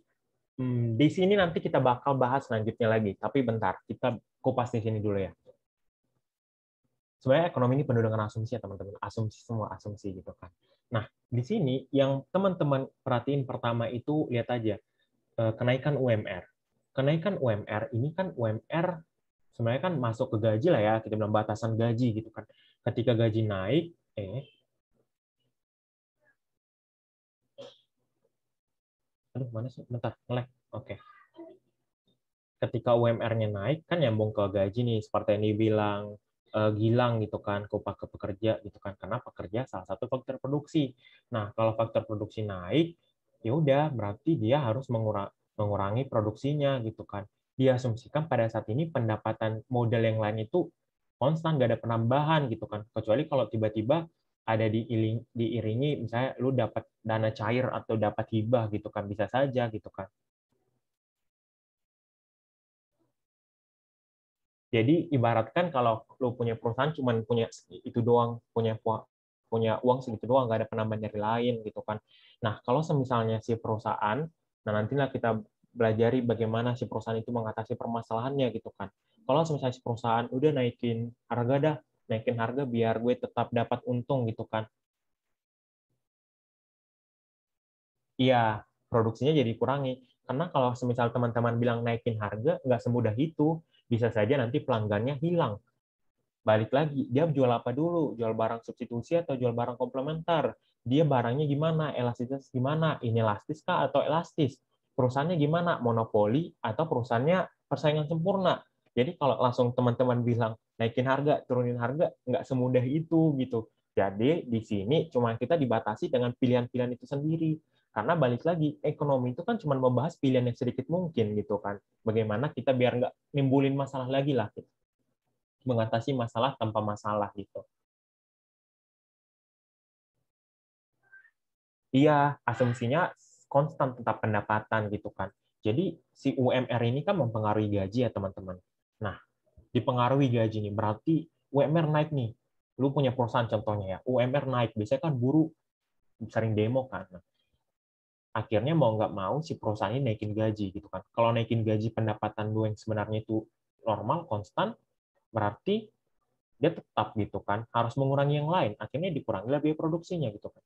Hmm, di sini nanti kita bakal bahas selanjutnya lagi, tapi bentar, kita kupas di sini dulu ya. Sebenarnya ekonomi ini penuh dengan asumsi ya teman-teman, asumsi semua asumsi gitu kan. Nah, di sini yang teman-teman perhatiin pertama itu lihat aja eh, kenaikan UMR. Kenaikan UMR ini kan UMR sebenarnya kan masuk ke gaji lah ya, kita bilang batasan gaji gitu kan. Ketika gaji naik, eh aduh mana sih bentar oke ketika UMR-nya naik kan nyambung ke gaji nih seperti yang dibilang uh, Gilang gitu kan ke ke pekerja gitu kan karena pekerja salah satu faktor produksi. Nah kalau faktor produksi naik ya udah berarti dia harus mengurang, mengurangi produksinya gitu kan. Dia asumsikan pada saat ini pendapatan modal yang lain itu konstan gak ada penambahan gitu kan. Kecuali kalau tiba-tiba ada diiring, diiringi misalnya lu dapat dana cair atau dapat hibah gitu kan bisa saja gitu kan. Jadi ibaratkan kalau lu punya perusahaan cuman punya itu doang, punya punya uang segitu doang, nggak ada penambahan dari lain gitu kan. Nah kalau misalnya si perusahaan, nah nantilah kita belajari bagaimana si perusahaan itu mengatasi permasalahannya gitu kan. Kalau misalnya si perusahaan udah naikin harga dah, naikin harga biar gue tetap dapat untung gitu kan. Iya, produksinya jadi kurangi. Karena kalau semisal teman-teman bilang naikin harga, nggak semudah itu. Bisa saja nanti pelanggannya hilang. Balik lagi, dia jual apa dulu? Jual barang substitusi atau jual barang komplementer? Dia barangnya gimana? Elastisitas gimana? Ini elastis kah atau elastis? Perusahaannya gimana? Monopoli atau perusahaannya persaingan sempurna? Jadi kalau langsung teman-teman bilang naikin harga, turunin harga, nggak semudah itu gitu. Jadi di sini cuma kita dibatasi dengan pilihan-pilihan itu sendiri. Karena balik lagi, ekonomi itu kan cuma membahas pilihan yang sedikit mungkin gitu kan. Bagaimana kita biar nggak nimbulin masalah lagi lah. Gitu. Mengatasi masalah tanpa masalah gitu. Iya, asumsinya konstan tetap pendapatan gitu kan. Jadi si UMR ini kan mempengaruhi gaji ya teman-teman. Nah, dipengaruhi gaji nih. Berarti UMR naik nih. Lu punya perusahaan contohnya ya, UMR naik. Biasanya kan buruh sering demo kan. Nah, akhirnya mau nggak mau si perusahaan ini naikin gaji gitu kan. Kalau naikin gaji pendapatan lu yang sebenarnya itu normal, konstan, berarti dia tetap gitu kan harus mengurangi yang lain akhirnya dikurangi lebih produksinya gitu kan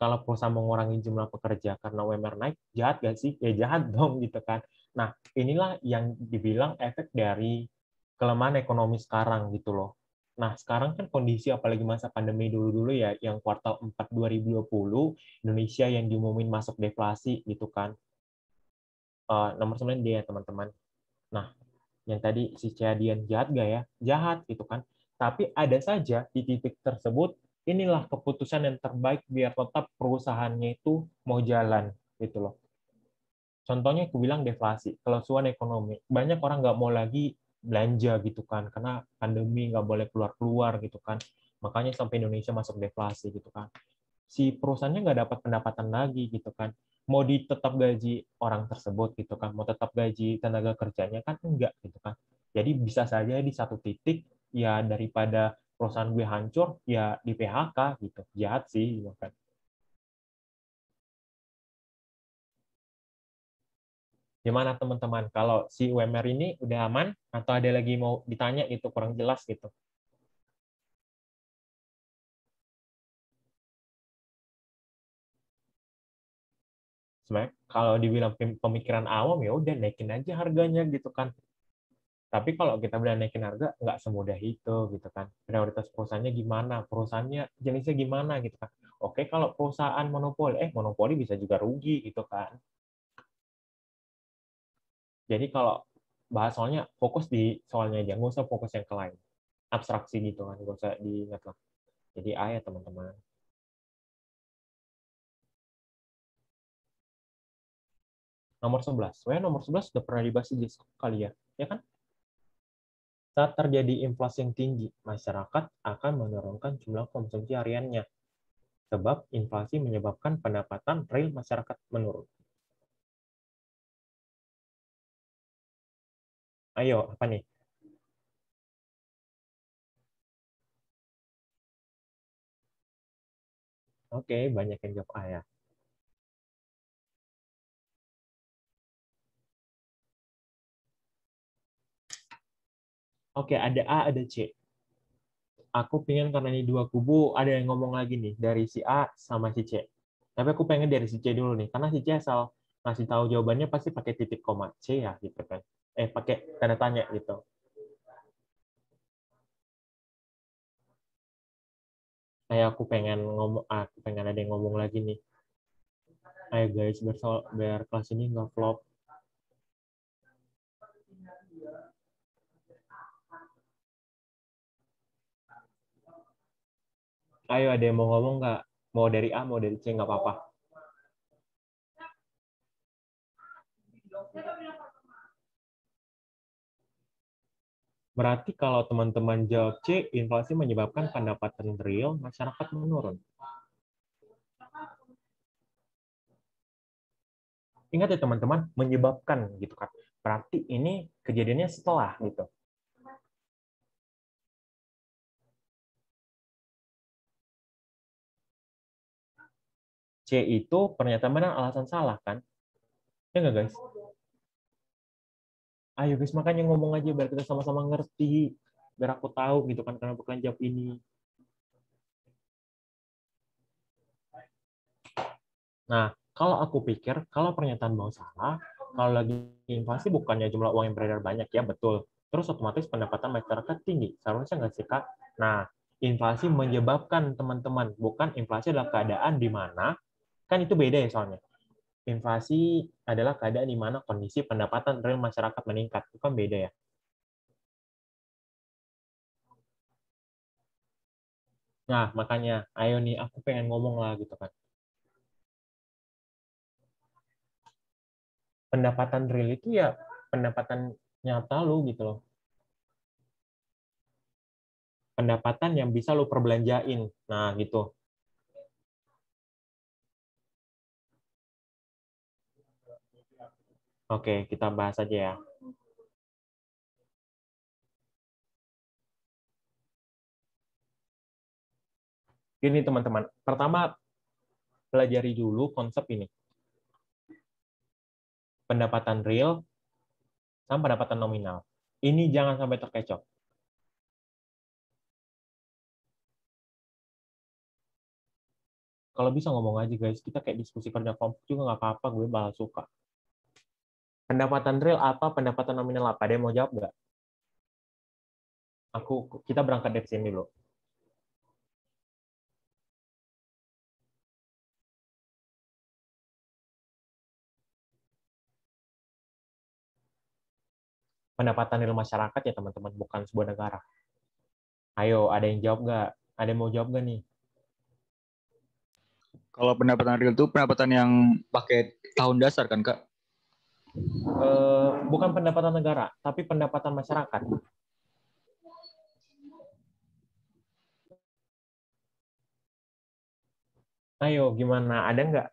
kalau perusahaan mengurangi jumlah pekerja karena UMR naik jahat gak sih ya jahat dong gitu kan Nah, inilah yang dibilang efek dari kelemahan ekonomi sekarang gitu loh. Nah, sekarang kan kondisi apalagi masa pandemi dulu-dulu ya, yang kuartal 4 2020, Indonesia yang diumumin masuk deflasi gitu kan. Uh, nomor 9 dia teman-teman. Nah, yang tadi si Ciadian jahat gak ya? Jahat gitu kan. Tapi ada saja di titik tersebut, inilah keputusan yang terbaik biar tetap perusahaannya itu mau jalan gitu loh. Contohnya aku bilang deflasi, kelesuan ekonomi. Banyak orang nggak mau lagi belanja gitu kan karena pandemi nggak boleh keluar keluar gitu kan. Makanya sampai Indonesia masuk deflasi gitu kan. Si perusahaannya nggak dapat pendapatan lagi gitu kan. Mau ditetap gaji orang tersebut gitu kan mau tetap gaji tenaga kerjanya kan enggak gitu kan. Jadi bisa saja di satu titik ya daripada perusahaan gue hancur ya di PHK gitu. Jahat sih gitu kan Gimana teman-teman? Kalau si UMR ini udah aman atau ada lagi mau ditanya gitu kurang jelas gitu? Sebenarnya kalau dibilang pemikiran awam ya udah naikin aja harganya gitu kan. Tapi kalau kita udah naikin harga nggak semudah itu gitu kan. Prioritas perusahaannya gimana? Perusahaannya jenisnya gimana gitu kan. Oke kalau perusahaan monopoli, eh monopoli bisa juga rugi gitu kan. Jadi kalau bahas soalnya fokus di soalnya aja, nggak usah fokus yang ke lain. Abstraksi gitu kan, nggak usah diingat lah. Jadi A ya teman-teman. Nomor 11. Sebenarnya nomor 11 sudah pernah dibahas di kali ya, ya kan? Saat terjadi inflasi yang tinggi, masyarakat akan menurunkan jumlah konsumsi hariannya. Sebab inflasi menyebabkan pendapatan real masyarakat menurun. Ayo, apa nih? Oke, banyak yang jawab A ya. Oke, ada A, ada C. Aku pengen karena ini dua kubu, ada yang ngomong lagi nih, dari si A sama si C. Tapi aku pengen dari si C dulu nih, karena si C asal ngasih tahu jawabannya pasti pakai titik koma C ya, gitu kan eh pakai tanda tanya gitu. Kayak aku pengen ngomong, ah, aku pengen ada yang ngomong lagi nih. Ayo guys, biar, biar kelas ini nggak flop. Ayo ada yang mau ngomong nggak? Mau dari A, mau dari C, nggak apa-apa. Berarti kalau teman-teman jawab C, inflasi menyebabkan pendapatan real masyarakat menurun. Ingat ya teman-teman, menyebabkan gitu kan. Berarti ini kejadiannya setelah gitu. C itu pernyataan benar alasan salah kan? Ya nggak guys? Ayo guys makanya ngomong aja biar kita sama-sama ngerti biar aku tahu gitu kan kenapa kalian jawab ini. Nah kalau aku pikir kalau pernyataan mau salah kalau lagi inflasi bukannya jumlah uang yang beredar banyak ya betul. Terus otomatis pendapatan masyarakat tinggi seharusnya nggak sih kak? Nah inflasi menyebabkan teman-teman bukan inflasi adalah keadaan di mana kan itu beda ya soalnya inflasi adalah keadaan di mana kondisi pendapatan real masyarakat meningkat. Itu kan beda ya. Nah, makanya, ayo nih, aku pengen ngomong lah gitu kan. Pendapatan real itu ya pendapatan nyata lu gitu loh. Pendapatan yang bisa lu perbelanjain. Nah, gitu. Oke, kita bahas aja ya. Gini teman-teman, pertama pelajari dulu konsep ini. Pendapatan real sama pendapatan nominal. Ini jangan sampai terkecoh. Kalau bisa ngomong aja guys, kita kayak diskusi kerja kelompok juga nggak apa-apa, gue bakal suka. Pendapatan real apa, pendapatan nominal apa? Ada yang mau jawab nggak? Aku kita berangkat dari sini dulu. pendapatan real masyarakat ya teman-teman, bukan sebuah negara. Ayo, ada yang jawab nggak? Ada yang mau jawab nggak nih? Kalau pendapatan real itu pendapatan yang pakai tahun dasar kan kak? Eh, bukan pendapatan negara, tapi pendapatan masyarakat. Ayo, gimana? Ada nggak?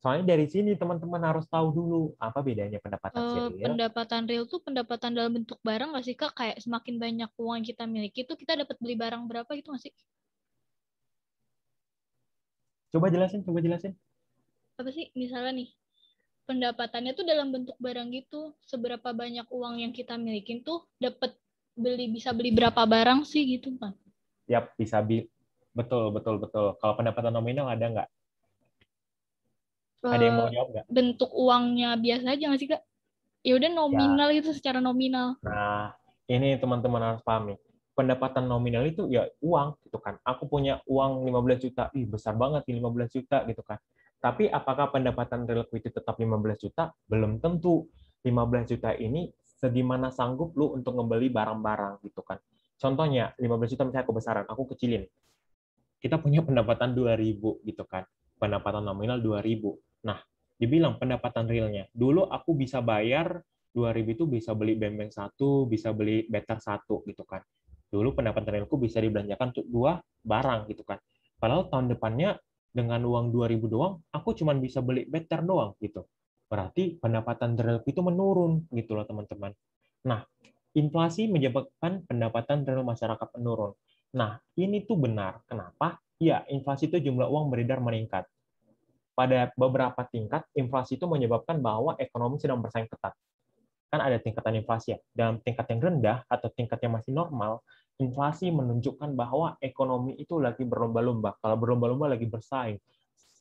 Soalnya dari sini teman-teman harus tahu dulu apa bedanya pendapatan real. pendapatan real tuh pendapatan dalam bentuk barang nggak sih kak? Kayak semakin banyak uang yang kita miliki tuh kita dapat beli barang berapa gitu nggak sih? Coba jelasin, coba jelasin. Apa sih? Misalnya nih, pendapatannya tuh dalam bentuk barang gitu. Seberapa banyak uang yang kita milikin tuh dapat beli bisa beli berapa barang sih gitu kan? Yap, bisa bi betul, betul, betul. Kalau pendapatan nominal ada nggak? Ada yang mau Eh, jawab nggak? bentuk uangnya biasa aja nggak sih kak? Ya udah nominal gitu secara nominal. Nah, ini teman-teman harus pahami. Pendapatan nominal itu ya uang gitu kan. Aku punya uang 15 juta. Ih, besar banget nih 15 juta gitu kan. Tapi apakah pendapatan real itu tetap 15 juta? Belum tentu. 15 juta ini sedimana sanggup lu untuk membeli barang-barang gitu kan. Contohnya, 15 juta misalnya aku besaran, aku kecilin. Kita punya pendapatan 2000 gitu kan. Pendapatan nominal 2000. Nah, dibilang pendapatan realnya. Dulu aku bisa bayar 2000 itu bisa beli bembeng satu, bisa beli better satu gitu kan. Dulu pendapatan realku bisa dibelanjakan untuk dua barang gitu kan. Padahal tahun depannya dengan uang 2000 doang, aku cuma bisa beli better doang gitu. Berarti pendapatan realku itu menurun gitu loh teman-teman. Nah, inflasi menyebabkan pendapatan real masyarakat menurun. Nah, ini tuh benar. Kenapa? Ya, inflasi itu jumlah uang beredar meningkat pada beberapa tingkat, inflasi itu menyebabkan bahwa ekonomi sedang bersaing ketat. Kan ada tingkatan inflasi ya. Dalam tingkat yang rendah atau tingkat yang masih normal, inflasi menunjukkan bahwa ekonomi itu lagi berlomba-lomba. Kalau berlomba-lomba lagi bersaing,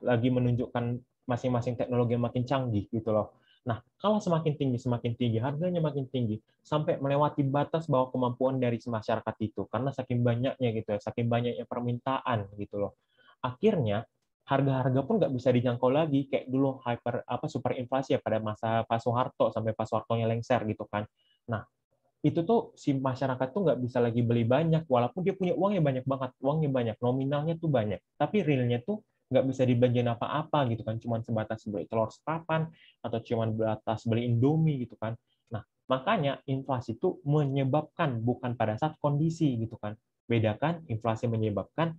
lagi menunjukkan masing-masing teknologi yang makin canggih gitu loh. Nah, kalau semakin tinggi, semakin tinggi, harganya makin tinggi, sampai melewati batas bahwa kemampuan dari masyarakat itu, karena saking banyaknya gitu ya, saking banyaknya permintaan gitu loh. Akhirnya harga-harga pun nggak bisa dijangkau lagi kayak dulu hyper apa super inflasi ya pada masa Pak Soeharto sampai Pak Soehartonya lengser gitu kan. Nah itu tuh si masyarakat tuh nggak bisa lagi beli banyak walaupun dia punya uangnya banyak banget uangnya banyak nominalnya tuh banyak tapi realnya tuh nggak bisa dibelanjain apa-apa gitu kan cuman sebatas beli telur sepapan atau cuman sebatas beli indomie gitu kan nah makanya inflasi itu menyebabkan bukan pada saat kondisi gitu kan bedakan inflasi menyebabkan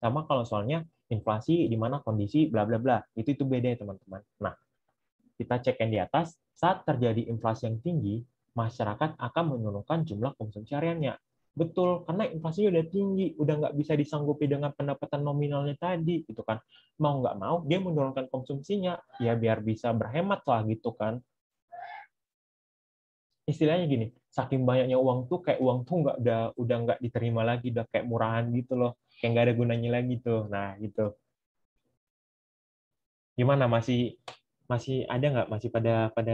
sama kalau soalnya inflasi di mana kondisi bla bla bla. Itu itu beda ya teman-teman. Nah, kita cek yang di atas, saat terjadi inflasi yang tinggi, masyarakat akan menurunkan jumlah konsumsi hariannya. Betul, karena inflasi udah tinggi, udah nggak bisa disanggupi dengan pendapatan nominalnya tadi, gitu kan. Mau nggak mau, dia menurunkan konsumsinya, ya biar bisa berhemat lah, gitu kan. Istilahnya gini, saking banyaknya uang tuh kayak uang tuh nggak udah udah nggak diterima lagi, udah kayak murahan gitu loh kayak nggak ada gunanya lagi tuh. Nah, gitu. Gimana masih masih ada nggak masih pada pada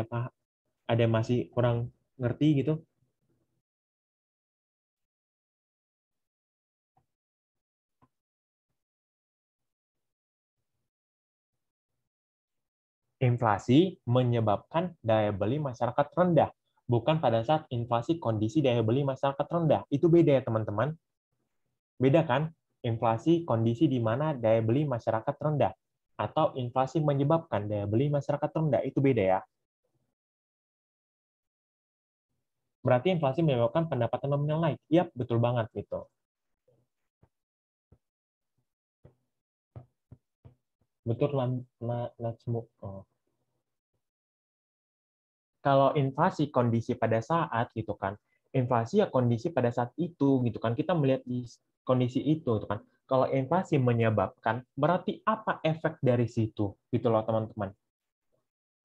ada masih kurang ngerti gitu? Inflasi menyebabkan daya beli masyarakat rendah, bukan pada saat inflasi kondisi daya beli masyarakat rendah. Itu beda ya, teman-teman. Beda kan? inflasi kondisi di mana daya beli masyarakat rendah atau inflasi menyebabkan daya beli masyarakat rendah itu beda ya. Berarti inflasi menyebabkan pendapatan nominal naik. Iya, betul banget gitu. Betul lah, move. Oh. Kalau inflasi kondisi pada saat gitu kan, inflasi ya kondisi pada saat itu gitu kan. Kita melihat di kondisi itu gitu kan. Kalau inflasi menyebabkan, berarti apa efek dari situ? Gitu loh teman-teman.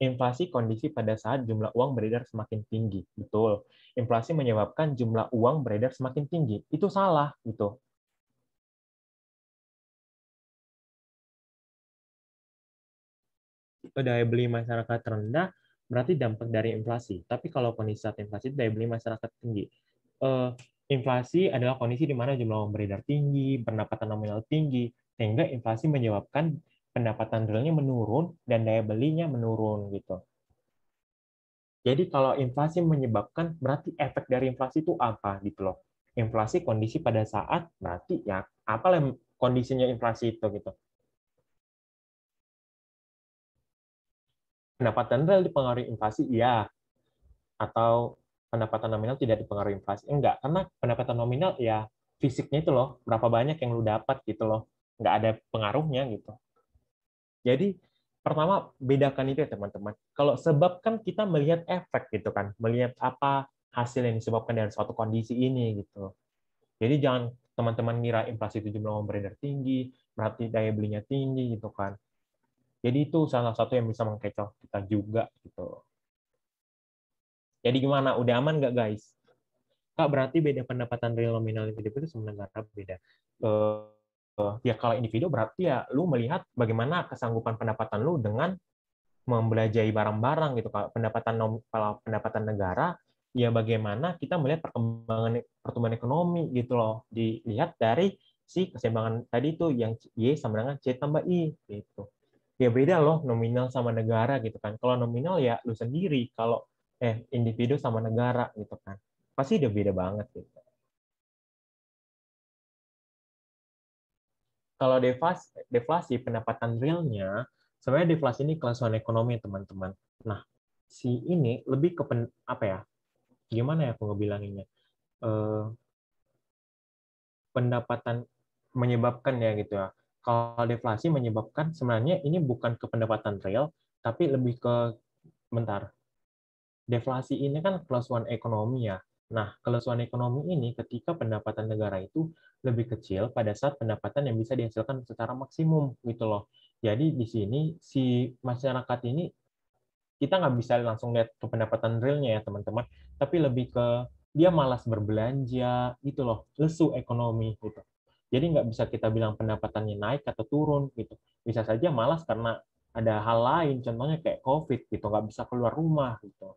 Inflasi kondisi pada saat jumlah uang beredar semakin tinggi. Betul. Inflasi menyebabkan jumlah uang beredar semakin tinggi. Itu salah gitu. Daya beli masyarakat rendah berarti dampak dari inflasi. Tapi kalau kondisi saat inflasi daya beli masyarakat tinggi. Eh, inflasi adalah kondisi di mana jumlah uang beredar tinggi, pendapatan nominal tinggi, sehingga inflasi menyebabkan pendapatan realnya menurun dan daya belinya menurun gitu. Jadi kalau inflasi menyebabkan berarti efek dari inflasi itu apa gitu loh. Inflasi kondisi pada saat berarti ya apa kondisinya inflasi itu gitu. Pendapatan real dipengaruhi inflasi iya atau pendapatan nominal tidak dipengaruhi inflasi enggak karena pendapatan nominal ya fisiknya itu loh berapa banyak yang lu dapat gitu loh nggak ada pengaruhnya gitu jadi pertama bedakan itu ya teman-teman. Kalau sebab kan kita melihat efek gitu kan, melihat apa hasil yang disebabkan dari suatu kondisi ini gitu. Jadi jangan teman-teman ngira inflasi itu jumlah beredar tinggi, berarti daya belinya tinggi gitu kan. Jadi itu salah satu yang bisa mengkecoh kita juga gitu. Jadi gimana? Udah aman nggak guys? Kak berarti beda pendapatan real nominal individu itu sebenarnya beda. Eh, ya kalau individu berarti ya lu melihat bagaimana kesanggupan pendapatan lu dengan membelajahi barang-barang gitu. Kalau pendapatan kalau pendapatan negara ya bagaimana kita melihat perkembangan pertumbuhan ekonomi gitu loh. Dilihat dari si keseimbangan tadi itu yang y sama dengan c tambah i gitu. Ya beda loh nominal sama negara gitu kan. Kalau nominal ya lu sendiri kalau eh individu sama negara gitu kan. Pasti udah beda banget gitu kalau deflasi, deflasi pendapatan realnya, sebenarnya deflasi ini kelangsungan ekonomi, teman-teman. Nah, si ini lebih ke pen, apa ya? Gimana ya aku ngebilanginnya? Eh, pendapatan menyebabkan ya gitu ya. Kalau deflasi menyebabkan sebenarnya ini bukan ke pendapatan real, tapi lebih ke bentar. Deflasi ini kan kelangsungan ekonomi ya. Nah, kelangsungan ekonomi ini ketika pendapatan negara itu lebih kecil pada saat pendapatan yang bisa dihasilkan secara maksimum gitu loh. Jadi di sini si masyarakat ini kita nggak bisa langsung lihat ke pendapatan realnya ya teman-teman, tapi lebih ke dia malas berbelanja gitu loh, lesu ekonomi gitu. Jadi nggak bisa kita bilang pendapatannya naik atau turun gitu. Bisa saja malas karena ada hal lain, contohnya kayak COVID gitu, nggak bisa keluar rumah gitu.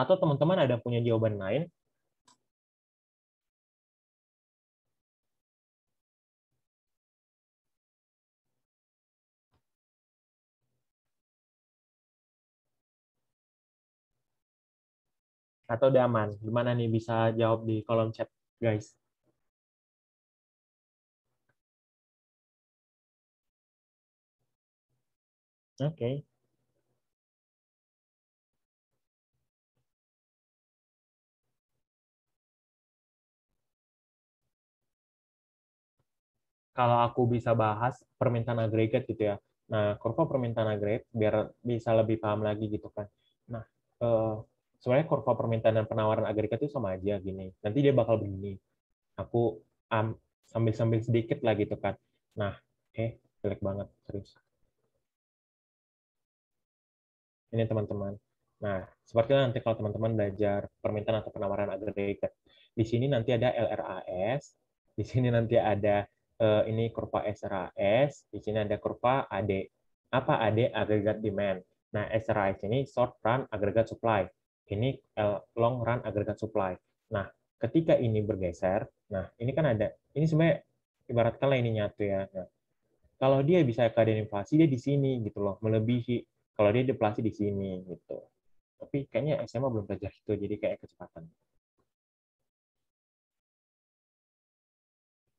Atau teman-teman ada punya jawaban lain? Atau udah aman? Gimana nih bisa jawab di kolom chat, guys? Oke. Okay. Kalau aku bisa bahas permintaan agregat gitu ya. Nah, kurva permintaan agregat biar bisa lebih paham lagi gitu kan. Nah, eh, sebenarnya kurva permintaan dan penawaran agregat itu sama aja gini. Nanti dia bakal begini. Aku um, sambil-sambil sedikit lah gitu kan. Nah, eh jelek banget serius. Ini teman-teman. Nah, seperti nanti kalau teman-teman belajar permintaan atau penawaran agregat. Di sini nanti ada LRAS, di sini nanti ada ini kurva SRAS, di sini ada kurva AD. Apa AD? Aggregate demand. Nah, SRAS ini short run aggregate supply. Ini long run aggregate supply. Nah, ketika ini bergeser, nah ini kan ada, ini sebenarnya ibaratkanlah ini nyatu ya. Nah, kalau dia bisa keadaan inflasi, dia di sini gitu loh, melebihi. Kalau dia deflasi di sini gitu. Tapi kayaknya SMA belum belajar itu, jadi kayak kecepatan.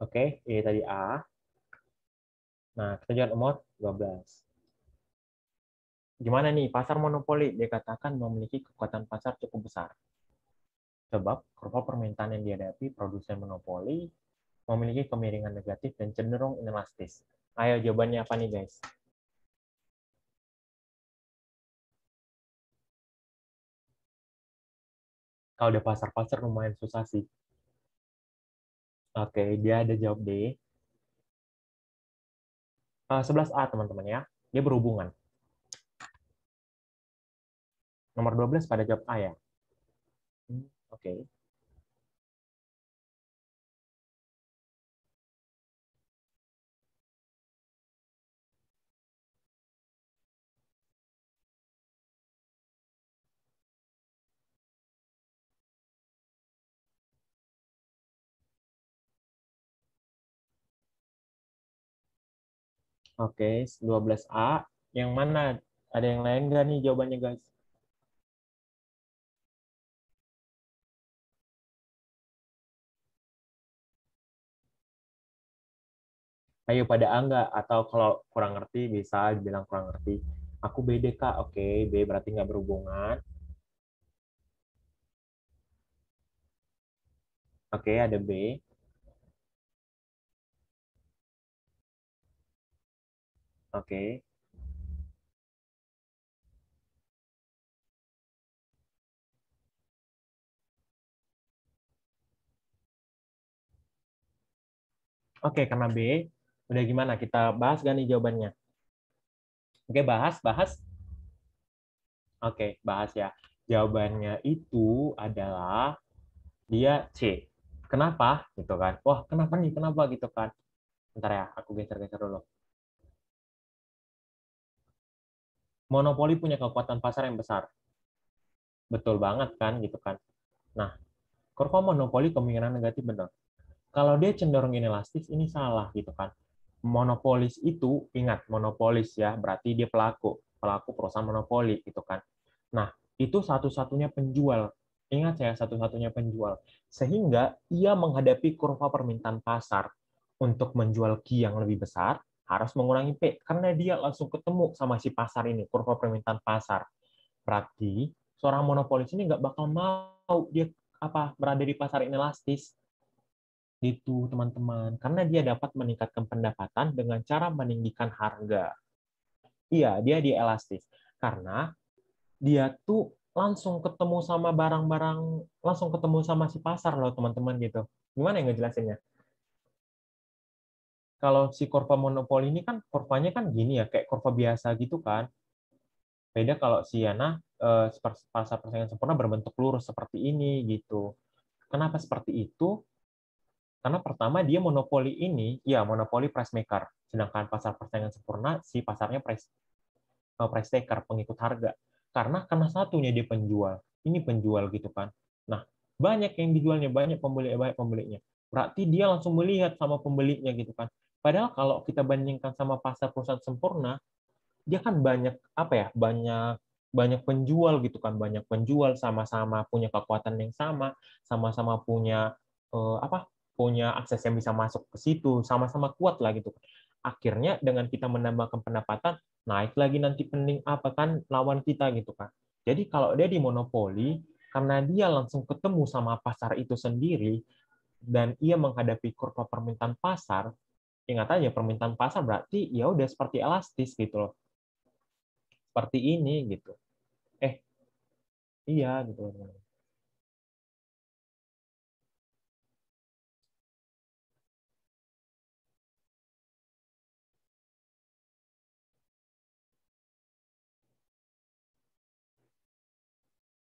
Oke, ini tadi A. Nah, lihat nomor 12. Gimana nih, pasar monopoli dikatakan memiliki kekuatan pasar cukup besar. Sebab kurva permintaan yang dihadapi produsen monopoli memiliki kemiringan negatif dan cenderung inelastis. Ayo jawabannya apa nih guys? Kalau udah pasar-pasar lumayan susah sih. Oke, dia ada jawab D. Uh, 11A, teman-teman ya. Dia berhubungan. Nomor 12 pada jawab A ya. Hmm, Oke. Okay. Oke, 12A. Yang mana? Ada yang lain nggak nih jawabannya, guys? Ayo pada A nggak? Atau kalau kurang ngerti, bisa bilang kurang ngerti. Aku B deh, Kak. Oke, B berarti nggak berhubungan. Oke, ada B. Oke. Oke, karena B, udah gimana? Kita bahas gak nih jawabannya? Oke, bahas, bahas. Oke, bahas ya. Jawabannya itu adalah dia C. Kenapa? Gitu kan. Wah, kenapa nih? Kenapa gitu kan? Bentar ya, aku geser-geser dulu. Monopoli punya kekuatan pasar yang besar. Betul banget kan, gitu kan. Nah, kurva monopoli kemungkinan negatif benar kalau dia cenderung inelastis ini salah gitu kan. Monopolis itu ingat monopolis ya berarti dia pelaku pelaku perusahaan monopoli gitu kan. Nah itu satu-satunya penjual. Ingat saya satu-satunya penjual. Sehingga ia menghadapi kurva permintaan pasar untuk menjual Q yang lebih besar harus mengurangi P karena dia langsung ketemu sama si pasar ini kurva permintaan pasar berarti seorang monopolis ini nggak bakal mau dia apa berada di pasar inelastis Gitu, teman-teman. Karena dia dapat meningkatkan pendapatan dengan cara meninggikan harga. Iya, dia di elastis. Karena dia tuh langsung ketemu sama barang-barang, langsung ketemu sama si pasar loh, teman-teman gitu. Gimana yang ngejelasinnya? Kalau si kurva monopoli ini kan kurvanya kan gini ya, kayak kurva biasa gitu kan. Beda kalau si Yana eh, pasar persaingan sempurna berbentuk lurus seperti ini gitu. Kenapa seperti itu? Karena pertama dia monopoli ini, ya monopoli price maker. Sedangkan pasar persaingan sempurna, si pasarnya price, uh, price taker, pengikut harga. Karena karena satunya dia penjual. Ini penjual gitu kan. Nah, banyak yang dijualnya, banyak pembeli, banyak pembelinya. Berarti dia langsung melihat sama pembelinya gitu kan. Padahal kalau kita bandingkan sama pasar perusahaan sempurna, dia kan banyak apa ya? Banyak banyak penjual gitu kan, banyak penjual sama-sama punya kekuatan yang sama, sama-sama punya uh, apa? punya akses yang bisa masuk ke situ, sama-sama kuat lah gitu. Akhirnya dengan kita menambahkan pendapatan, naik lagi nanti pending apa kan lawan kita gitu kan. Jadi kalau dia di monopoli, karena dia langsung ketemu sama pasar itu sendiri, dan ia menghadapi kurva permintaan pasar, ingat aja permintaan pasar berarti ya udah seperti elastis gitu loh. Seperti ini gitu. Eh, iya gitu.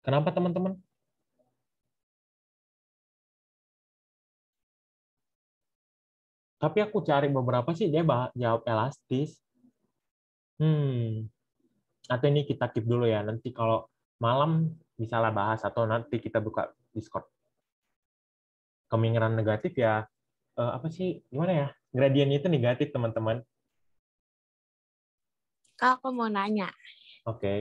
Kenapa teman-teman? Tapi aku cari beberapa sih dia jawab elastis. Hmm. Atau ini kita keep dulu ya. Nanti kalau malam bisa lah bahas atau nanti kita buka Discord. Kemungkinan negatif ya uh, apa sih gimana ya? Gradiennya itu negatif teman-teman. Kak, aku mau nanya. Oke. Okay.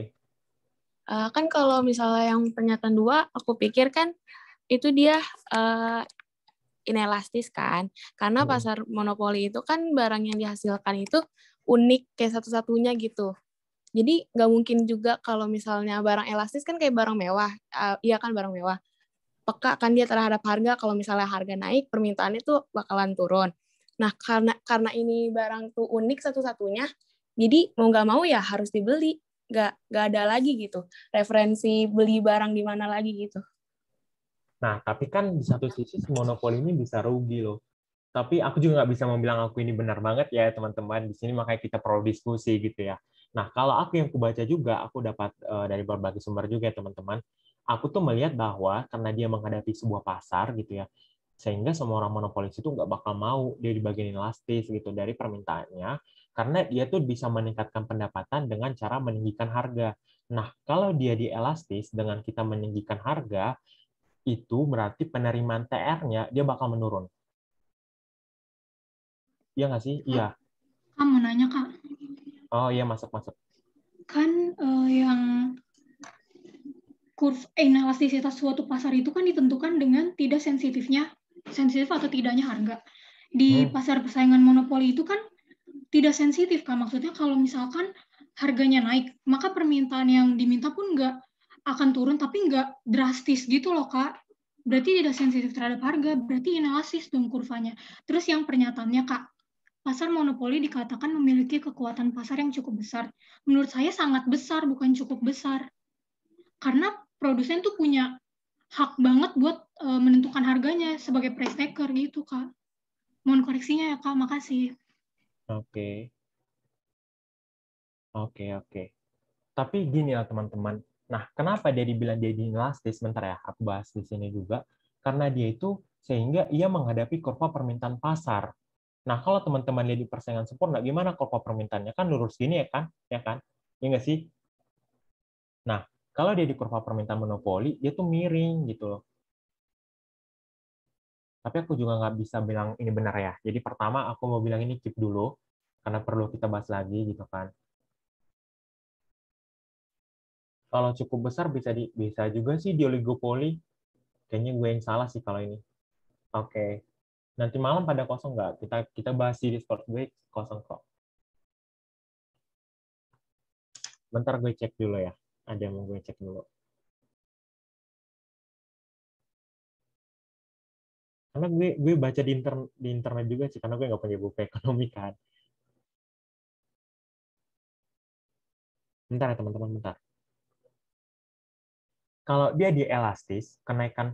Uh, kan kalau misalnya yang pernyataan dua, aku pikir kan itu dia uh, inelastis kan, karena hmm. pasar monopoli itu kan barang yang dihasilkan itu unik kayak satu-satunya gitu. Jadi nggak mungkin juga kalau misalnya barang elastis kan kayak barang mewah, uh, iya kan barang mewah. Peka kan dia terhadap harga, kalau misalnya harga naik, permintaan itu bakalan turun. Nah karena karena ini barang tuh unik satu-satunya, jadi mau nggak mau ya harus dibeli nggak nggak ada lagi gitu referensi beli barang di mana lagi gitu. Nah, tapi kan di satu sisi monopoli ini bisa rugi loh. Tapi aku juga nggak bisa membilang aku ini benar banget ya teman-teman. Di sini makanya kita perlu diskusi gitu ya. Nah, kalau aku yang kubaca juga, aku dapat uh, dari berbagai sumber juga ya teman-teman. Aku tuh melihat bahwa karena dia menghadapi sebuah pasar gitu ya, sehingga semua orang monopolis itu nggak bakal mau dia di bagian elastis gitu dari permintaannya karena dia tuh bisa meningkatkan pendapatan dengan cara meninggikan harga. Nah, kalau dia di elastis dengan kita meninggikan harga, itu berarti penerimaan TR-nya dia bakal menurun. Iya nggak sih? Iya. Kamu nanya, Kak. Oh iya masuk masuk. Kan uh, yang kurva inelastisitas suatu pasar itu kan ditentukan dengan tidak sensitifnya sensitif atau tidaknya harga. Di hmm. pasar persaingan monopoli itu kan tidak sensitif kan maksudnya kalau misalkan harganya naik, maka permintaan yang diminta pun nggak akan turun tapi nggak drastis gitu loh kak. Berarti tidak sensitif terhadap harga, berarti inelasis dong kurvanya. Terus yang pernyataannya kak, pasar monopoli dikatakan memiliki kekuatan pasar yang cukup besar. Menurut saya sangat besar, bukan cukup besar. Karena produsen tuh punya hak banget buat uh, menentukan harganya sebagai price taker gitu, Kak. Mohon koreksinya ya, Kak. Makasih. Oke. Okay. Oke, okay, oke. Okay. Tapi gini lah, teman-teman. Nah, kenapa dia dibilang dia inelastis? Sebentar ya, aku bahas di sini juga. Karena dia itu sehingga ia menghadapi kurva permintaan pasar. Nah, kalau teman-teman lihat di persaingan sempurna, gimana kurva permintaannya? Kan lurus gini ya kan? Ya kan? Ya nggak sih? Nah, kalau dia di kurva permintaan monopoli, dia tuh miring gitu loh. Tapi aku juga nggak bisa bilang ini benar ya. Jadi pertama aku mau bilang ini keep dulu, karena perlu kita bahas lagi gitu kan. Kalau cukup besar bisa di, bisa juga sih di oligopoli. Kayaknya gue yang salah sih kalau ini. Oke. Okay. Nanti malam pada kosong nggak? Kita kita bahas di Discord gue kosong kok. Bentar gue cek dulu ya. Ada yang mau gue cek dulu. Karena gue gue baca di, inter, di internet juga sih, karena gue nggak punya buku ekonomi kan. Bentar ya teman-teman, bentar kalau dia di elastis, kenaikan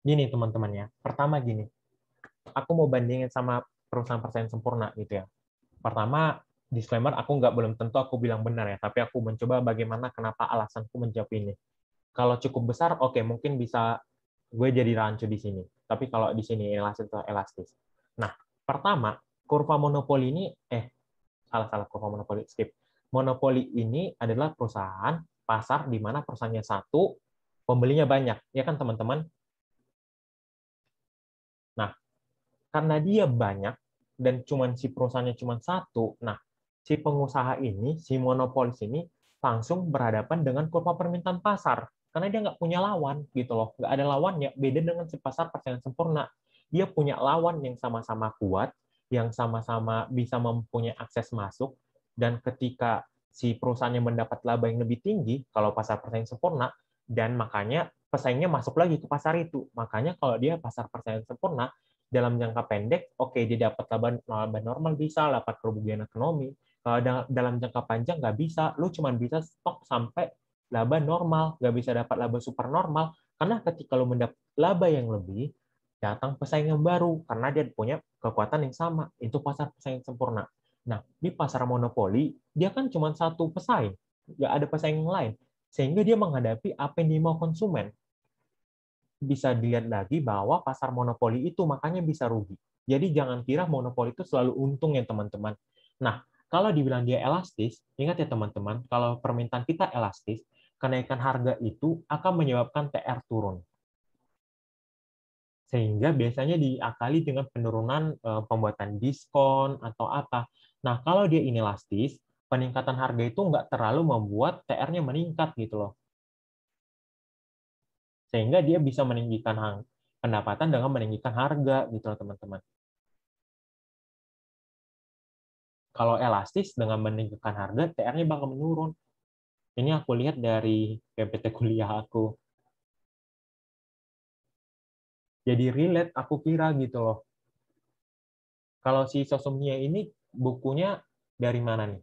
gini teman-teman ya. Pertama gini, aku mau bandingin sama perusahaan persaingan sempurna gitu ya. Pertama, disclaimer aku nggak belum tentu aku bilang benar ya, tapi aku mencoba bagaimana kenapa alasanku menjawab ini. Kalau cukup besar, oke okay, mungkin bisa gue jadi rancu di sini. Tapi kalau di sini elastis atau elastis. Nah, pertama, kurva monopoli ini, eh, salah-salah kurva monopoli, skip monopoli ini adalah perusahaan pasar di mana perusahaannya satu, pembelinya banyak, ya kan teman-teman? Nah, karena dia banyak dan cuman si perusahaannya cuma satu, nah si pengusaha ini, si monopolis ini langsung berhadapan dengan kurva permintaan pasar karena dia nggak punya lawan gitu loh, nggak ada lawannya. Beda dengan si pasar persaingan sempurna, dia punya lawan yang sama-sama kuat, yang sama-sama bisa mempunyai akses masuk, dan ketika si perusahaannya mendapat laba yang lebih tinggi kalau pasar persaingan sempurna dan makanya pesaingnya masuk lagi ke pasar itu. Makanya kalau dia pasar persaingan sempurna dalam jangka pendek, oke okay, dia dapat laba, laba normal bisa, dapat kerugian ekonomi. Dalam jangka panjang nggak bisa, lu cuma bisa stok sampai laba normal, nggak bisa dapat laba super normal. Karena ketika lu mendapat laba yang lebih, datang pesaing yang baru karena dia punya kekuatan yang sama. Itu pasar pesaing sempurna. Nah, di pasar monopoli, dia kan cuma satu pesaing, nggak ada pesaing lain. Sehingga dia menghadapi apa yang dimau konsumen. Bisa dilihat lagi bahwa pasar monopoli itu makanya bisa rugi. Jadi jangan kira monopoli itu selalu untung ya teman-teman. Nah, kalau dibilang dia elastis, ingat ya teman-teman, kalau permintaan kita elastis, kenaikan harga itu akan menyebabkan TR turun sehingga biasanya diakali dengan penurunan eh, pembuatan diskon atau apa. Nah, kalau dia inelastis, peningkatan harga itu nggak terlalu membuat TR-nya meningkat gitu loh. Sehingga dia bisa meninggikan pendapatan dengan meninggikan harga gitu loh teman-teman. Kalau elastis dengan meninggikan harga, TR-nya bakal menurun. Ini aku lihat dari PPT kuliah aku. Jadi relate aku kira gitu loh. Kalau si sosomnia ini bukunya dari mana nih?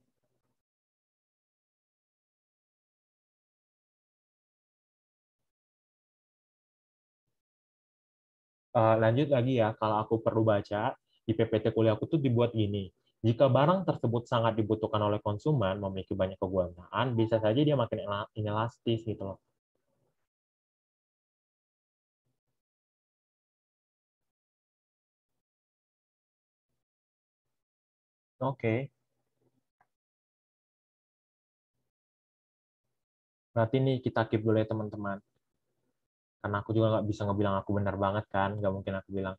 Uh, lanjut lagi ya, kalau aku perlu baca, di PPT kuliah aku tuh dibuat gini. Jika barang tersebut sangat dibutuhkan oleh konsumen, memiliki banyak kegunaan, bisa saja dia makin inelastis gitu loh. Oke. Berarti ini kita keep dulu ya teman-teman. Karena aku juga nggak bisa ngebilang aku benar banget kan, nggak mungkin aku bilang.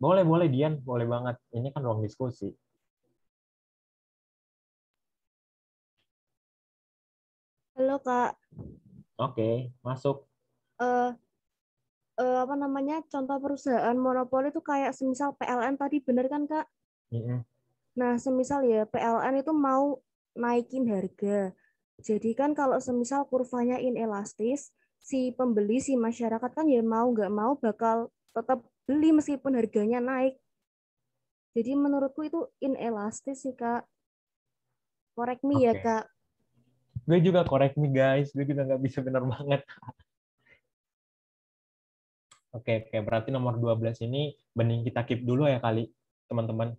Boleh, boleh Dian, boleh banget. Ini kan ruang diskusi. Halo Kak. Oke, masuk. Eh eh, apa namanya? Contoh perusahaan monopoli itu kayak semisal PLN tadi bener kan Kak? Mm-mm. Nah, semisal ya PLN itu mau naikin harga. Jadi kan kalau semisal kurvanya inelastis, si pembeli, si masyarakat kan ya mau nggak mau bakal tetap beli meskipun harganya naik. Jadi menurutku itu inelastis sih Kak. Correct me ya Oke. Kak. Gue juga correct me guys, gue juga nggak bisa benar banget. Oke, oke, berarti nomor 12 ini bening kita keep dulu ya kali, teman-teman.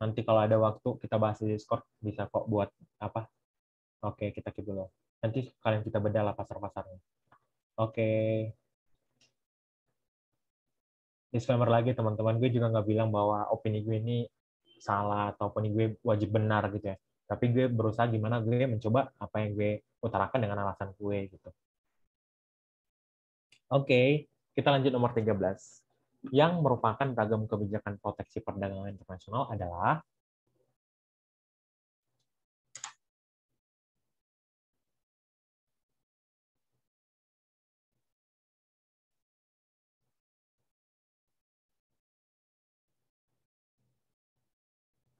Nanti kalau ada waktu kita bahas di Discord, bisa kok buat apa. Oke, kita keep dulu. Nanti kalian kita bedah lah pasar-pasarnya. Oke. Disclaimer lagi teman-teman, gue juga nggak bilang bahwa opini gue ini salah atau opini gue wajib benar gitu ya. Tapi gue berusaha gimana gue mencoba apa yang gue utarakan dengan alasan gue gitu. Oke, kita lanjut nomor 13. Yang merupakan ragam kebijakan proteksi perdagangan internasional adalah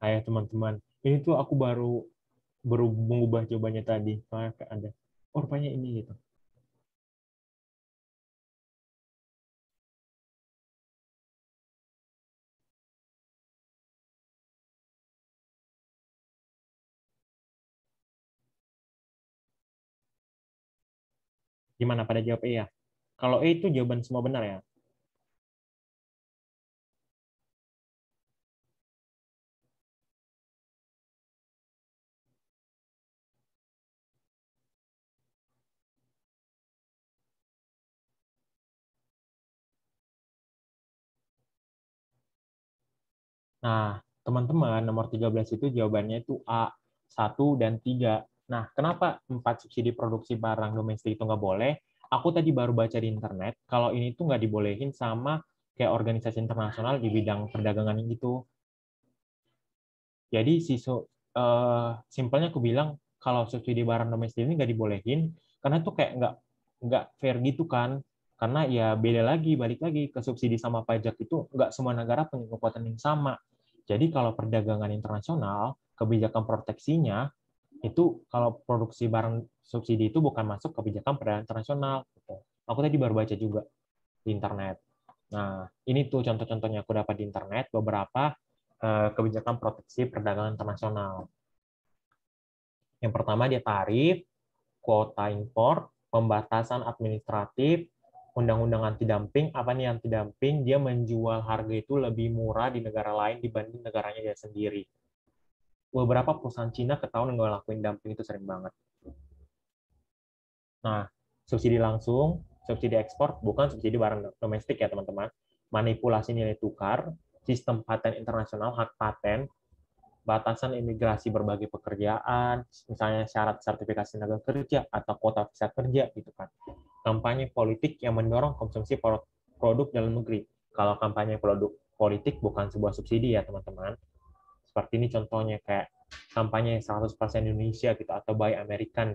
Ayo teman-teman, ini tuh aku baru baru mengubah jawabannya tadi. Kayak ada, oh rupanya ini gitu. Gimana pada jawab iya? Kalau E itu jawaban semua benar ya? Nah, teman-teman, nomor 13 itu jawabannya itu A, 1 dan 3. Nah, kenapa 4 subsidi produksi barang domestik itu nggak boleh? Aku tadi baru baca di internet, kalau ini tuh nggak dibolehin sama kayak organisasi internasional di bidang perdagangan gitu. Jadi, si eh, simpelnya aku bilang, kalau subsidi barang domestik ini nggak dibolehin, karena tuh kayak nggak nggak fair gitu kan. Karena ya beda lagi, balik lagi ke subsidi sama pajak itu nggak semua negara punya kekuatan yang sama. Jadi kalau perdagangan internasional, kebijakan proteksinya itu kalau produksi barang subsidi itu bukan masuk kebijakan perdagangan internasional. Gitu. Aku tadi baru baca juga di internet. Nah, ini tuh contoh-contohnya aku dapat di internet beberapa eh, kebijakan proteksi perdagangan internasional. Yang pertama dia tarif, kuota impor, pembatasan administratif, undang-undang anti dumping apa nih anti dumping dia menjual harga itu lebih murah di negara lain dibanding negaranya dia sendiri beberapa perusahaan Cina ketahuan ngelakuin dumping itu sering banget nah subsidi langsung subsidi ekspor bukan subsidi barang domestik ya teman-teman manipulasi nilai tukar sistem paten internasional hak paten batasan imigrasi berbagai pekerjaan, misalnya syarat sertifikasi tenaga kerja atau kuota visa kerja gitu kan. Kampanye politik yang mendorong konsumsi produk dalam negeri. Kalau kampanye produk politik bukan sebuah subsidi ya teman-teman. Seperti ini contohnya kayak kampanye 100% Indonesia gitu atau Buy American.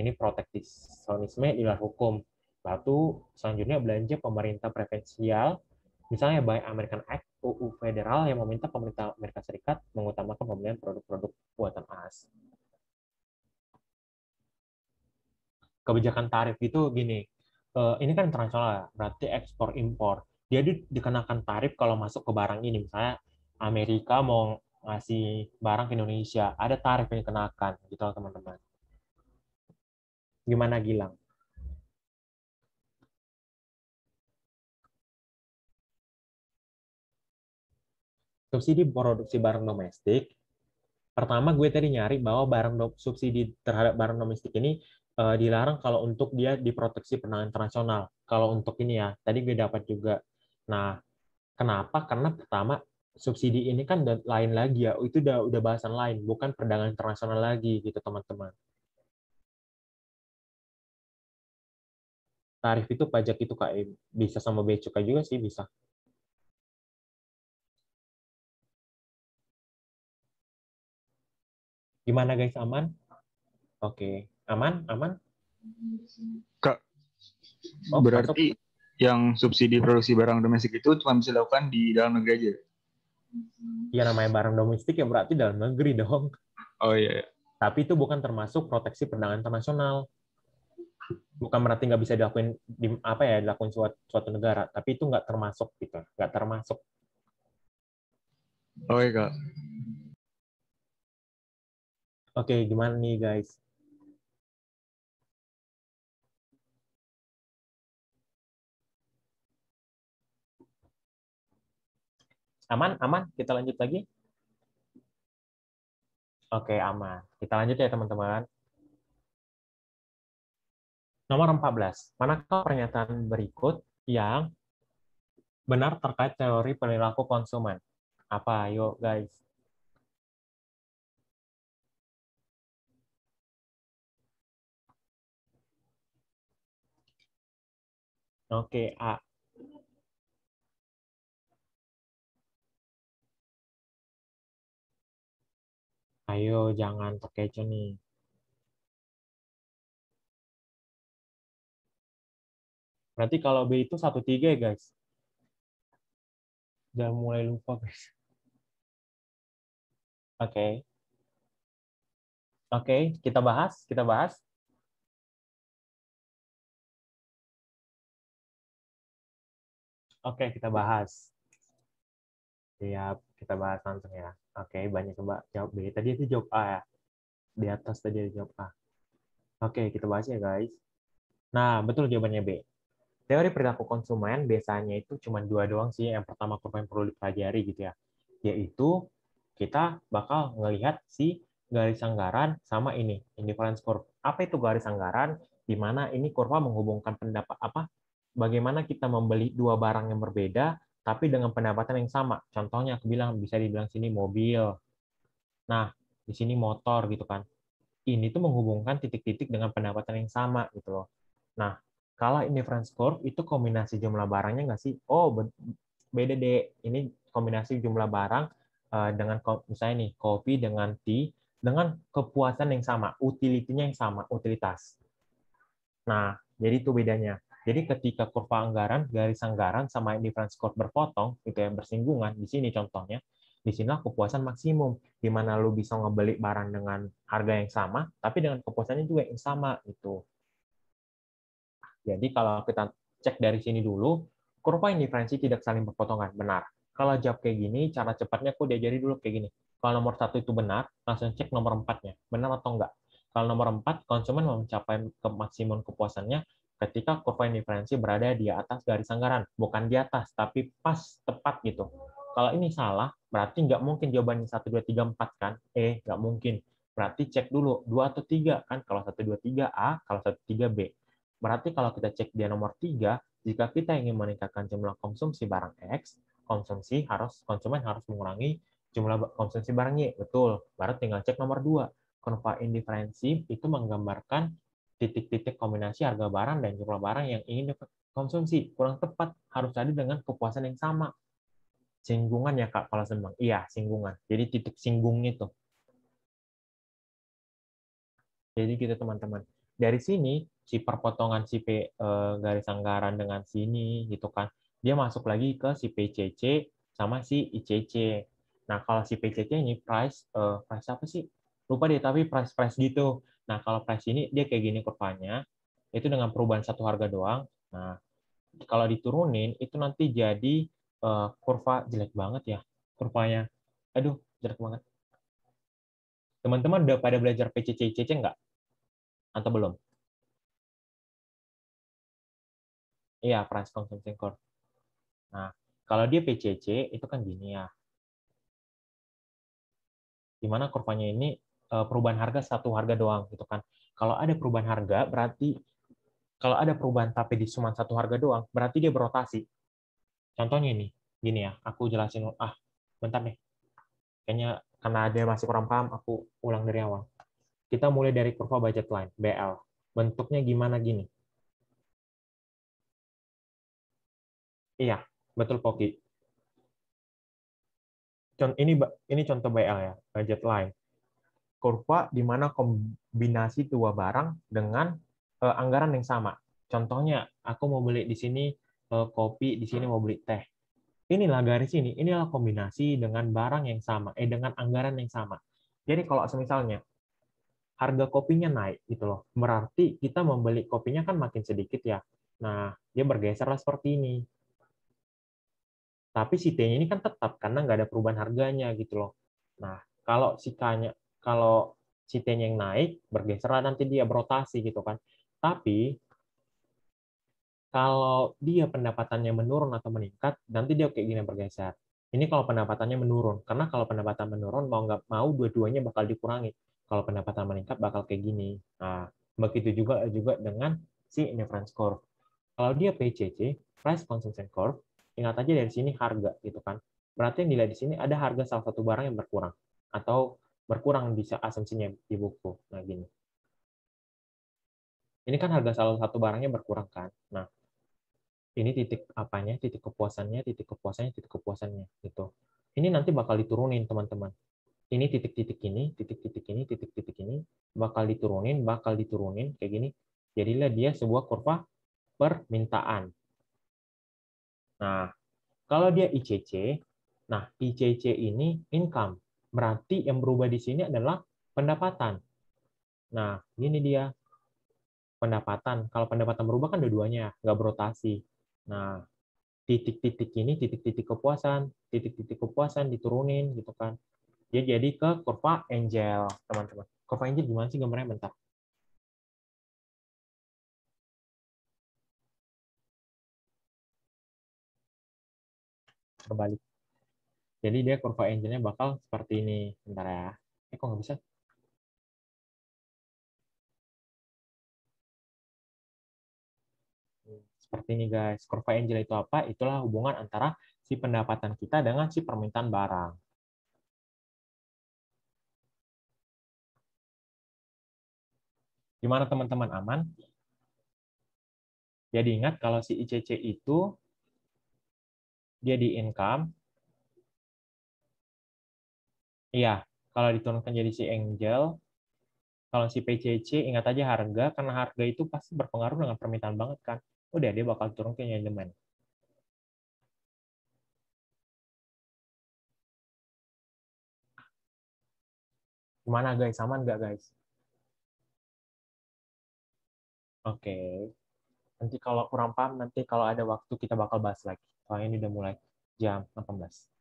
Ini proteksionisme di luar hukum. Lalu selanjutnya belanja pemerintah preferensial misalnya Buy American Act UU federal yang meminta pemerintah Amerika Serikat mengutamakan pembelian produk-produk buatan AS. Kebijakan tarif itu gini, ini kan internasional, berarti ekspor impor. Dia dikenakan tarif kalau masuk ke barang ini, misalnya Amerika mau ngasih barang ke Indonesia, ada tarif yang dikenakan, gitu teman-teman. Gimana Gilang? subsidi produksi barang domestik, pertama gue tadi nyari bahwa barang subsidi terhadap barang domestik ini uh, dilarang kalau untuk dia diproteksi perdagangan internasional. Kalau untuk ini ya, tadi gue dapat juga. Nah, kenapa? Karena pertama subsidi ini kan lain lagi ya, itu udah udah bahasan lain, bukan perdagangan internasional lagi gitu teman-teman. tarif itu pajak itu Kak, eh, bisa sama bea cukai juga sih bisa. Gimana guys, aman? Oke, aman, aman? Kak, Oh, berarti yang subsidi produksi barang domestik itu cuma bisa dilakukan di dalam negeri aja? Ya namanya barang domestik ya berarti dalam negeri dong. Oh iya. iya. Tapi itu bukan termasuk proteksi perdagangan internasional. Bukan berarti nggak bisa dilakuin di apa ya dilakuin suatu, suatu negara, tapi itu nggak termasuk gitu, nggak termasuk. Oke kak. Oke, gimana nih guys? Aman, aman. Kita lanjut lagi. Oke, aman. Kita lanjut ya, teman-teman. Nomor 14. Manakah pernyataan berikut yang benar terkait teori perilaku konsumen? Apa? Yuk, guys. Oke, A. Ayo, jangan terkecoh nih. Berarti kalau B itu 1-3 ya, guys. Udah mulai lupa, guys. Oke. Oke, kita bahas, kita bahas. Oke, kita bahas. Siap, kita bahas langsung ya. Oke, banyak coba jawab B. Tadi itu jawab A ya. Di atas tadi ada jawab A. Oke, kita bahas ya guys. Nah, betul jawabannya B. Teori perilaku konsumen biasanya itu cuma dua doang sih. Yang pertama yang perlu dipelajari gitu ya. Yaitu kita bakal ngelihat si garis anggaran sama ini, indifference curve. Apa itu garis anggaran? Di mana ini kurva menghubungkan pendapat apa? Bagaimana kita membeli dua barang yang berbeda tapi dengan pendapatan yang sama. Contohnya aku bilang bisa dibilang sini mobil. Nah, di sini motor gitu kan. Ini tuh menghubungkan titik-titik dengan pendapatan yang sama gitu loh. Nah, kalau indifference curve itu kombinasi jumlah barangnya nggak sih? Oh, beda deh. Ini kombinasi jumlah barang eh, dengan misalnya nih kopi dengan tea dengan kepuasan yang sama, utility-nya yang sama, utilitas. Nah, jadi itu bedanya. Jadi ketika kurva anggaran, garis anggaran sama indifference curve berpotong, itu yang bersinggungan, di sini contohnya, di sinilah kepuasan maksimum, di mana lu bisa ngebeli barang dengan harga yang sama, tapi dengan kepuasannya juga yang sama. gitu. Jadi kalau kita cek dari sini dulu, kurva indiferensi tidak saling berpotongan, benar. Kalau jawab kayak gini, cara cepatnya aku diajari dulu kayak gini. Kalau nomor satu itu benar, langsung cek nomor empatnya, benar atau enggak. Kalau nomor empat, konsumen mencapai ke maksimum kepuasannya ketika kurva indiferensi berada di atas garis anggaran. Bukan di atas, tapi pas, tepat gitu. Kalau ini salah, berarti nggak mungkin jawabannya 1, 2, 3, 4 kan? Eh, nggak mungkin. Berarti cek dulu, 2 atau 3 kan? Kalau 1, 2, 3 A, kalau 1, 3 B. Berarti kalau kita cek dia nomor 3, jika kita ingin meningkatkan jumlah konsumsi barang X, konsumsi harus konsumen harus mengurangi jumlah konsumsi barang Y. Betul. Baru tinggal cek nomor 2. Kurva indiferensi itu menggambarkan titik-titik kombinasi harga barang dan jumlah barang yang ingin dikonsumsi. Kurang tepat, harus ada dengan kepuasan yang sama. Singgungan ya Kak, kalau senang. Iya, singgungan. Jadi titik singgungnya itu. Jadi gitu teman-teman. Dari sini, si perpotongan si P, eh, garis anggaran dengan sini, gitu kan, dia masuk lagi ke si PCC sama si ICC. Nah, kalau si PCC ini price, eh, price apa sih? lupa deh tapi price price gitu nah kalau price ini dia kayak gini kurvanya itu dengan perubahan satu harga doang. Nah kalau diturunin itu nanti jadi uh, kurva jelek banget ya kurvanya. Aduh jelek banget. Teman-teman udah pada belajar PCC ICC nggak? Atau belum? Iya price consumption curve. Nah kalau dia PCC itu kan gini ya. Di mana kurvanya ini perubahan harga satu harga doang gitu kan. Kalau ada perubahan harga berarti kalau ada perubahan tapi di cuma satu harga doang, berarti dia berotasi. Contohnya ini, gini ya, aku jelasin ah, bentar nih. Kayaknya karena ada masih kurang paham, aku ulang dari awal. Kita mulai dari kurva budget line, BL. Bentuknya gimana gini? Iya, betul Poki. Ini ini contoh BL ya, budget line. Kurva di mana kombinasi dua barang dengan uh, anggaran yang sama. Contohnya, aku mau beli di sini uh, kopi, di sini mau beli teh. Inilah garis ini, inilah kombinasi dengan barang yang sama, eh dengan anggaran yang sama. Jadi kalau misalnya harga kopinya naik gitu loh, berarti kita membeli kopinya kan makin sedikit ya. Nah, dia bergeserlah seperti ini. Tapi si T-nya ini kan tetap karena nggak ada perubahan harganya gitu loh. Nah, kalau si K-nya kalau si T-nya yang naik, bergeserlah nanti dia berotasi gitu kan. Tapi kalau dia pendapatannya menurun atau meningkat, nanti dia kayak gini bergeser. Ini kalau pendapatannya menurun, karena kalau pendapatan menurun mau nggak mau dua-duanya bakal dikurangi. Kalau pendapatan meningkat bakal kayak gini. Nah, begitu juga juga dengan si indifference curve. Kalau dia PCC, price consumption curve, ingat aja dari sini harga gitu kan. Berarti yang dilihat di sini ada harga salah satu barang yang berkurang atau berkurang bisa asumsinya di buku. Nah, gini. Ini kan harga salah satu barangnya berkurang kan. Nah, ini titik apanya, titik kepuasannya, titik kepuasannya, titik kepuasannya gitu. Ini nanti bakal diturunin teman-teman. Ini titik-titik ini, titik-titik ini, titik-titik ini bakal diturunin, bakal diturunin kayak gini. Jadilah dia sebuah kurva permintaan. Nah, kalau dia ICC, nah ICC ini income. Berarti yang berubah di sini adalah pendapatan. Nah, ini dia pendapatan. Kalau pendapatan berubah kan dua-duanya, nggak berotasi. Nah, titik-titik ini, titik-titik kepuasan, titik-titik kepuasan diturunin gitu kan. Dia jadi ke kurva angel, teman-teman. Kurva angel gimana sih gambarnya bentar. terbalik. Jadi dia kurva angelnya bakal seperti ini. Bentar ya. Eh, kok nggak bisa? Seperti ini guys. Kurva angel itu apa? Itulah hubungan antara si pendapatan kita dengan si permintaan barang. Gimana teman-teman aman? Jadi ingat kalau si ICC itu dia di income. Iya, kalau diturunkan jadi si angel, kalau si PCC ingat aja harga, karena harga itu pasti berpengaruh dengan permintaan banget kan. Udah, dia bakal turun ke demand. Gimana guys? Aman nggak guys? Oke. Okay. Nanti kalau kurang paham, nanti kalau ada waktu kita bakal bahas lagi. Soalnya ini udah mulai jam 18.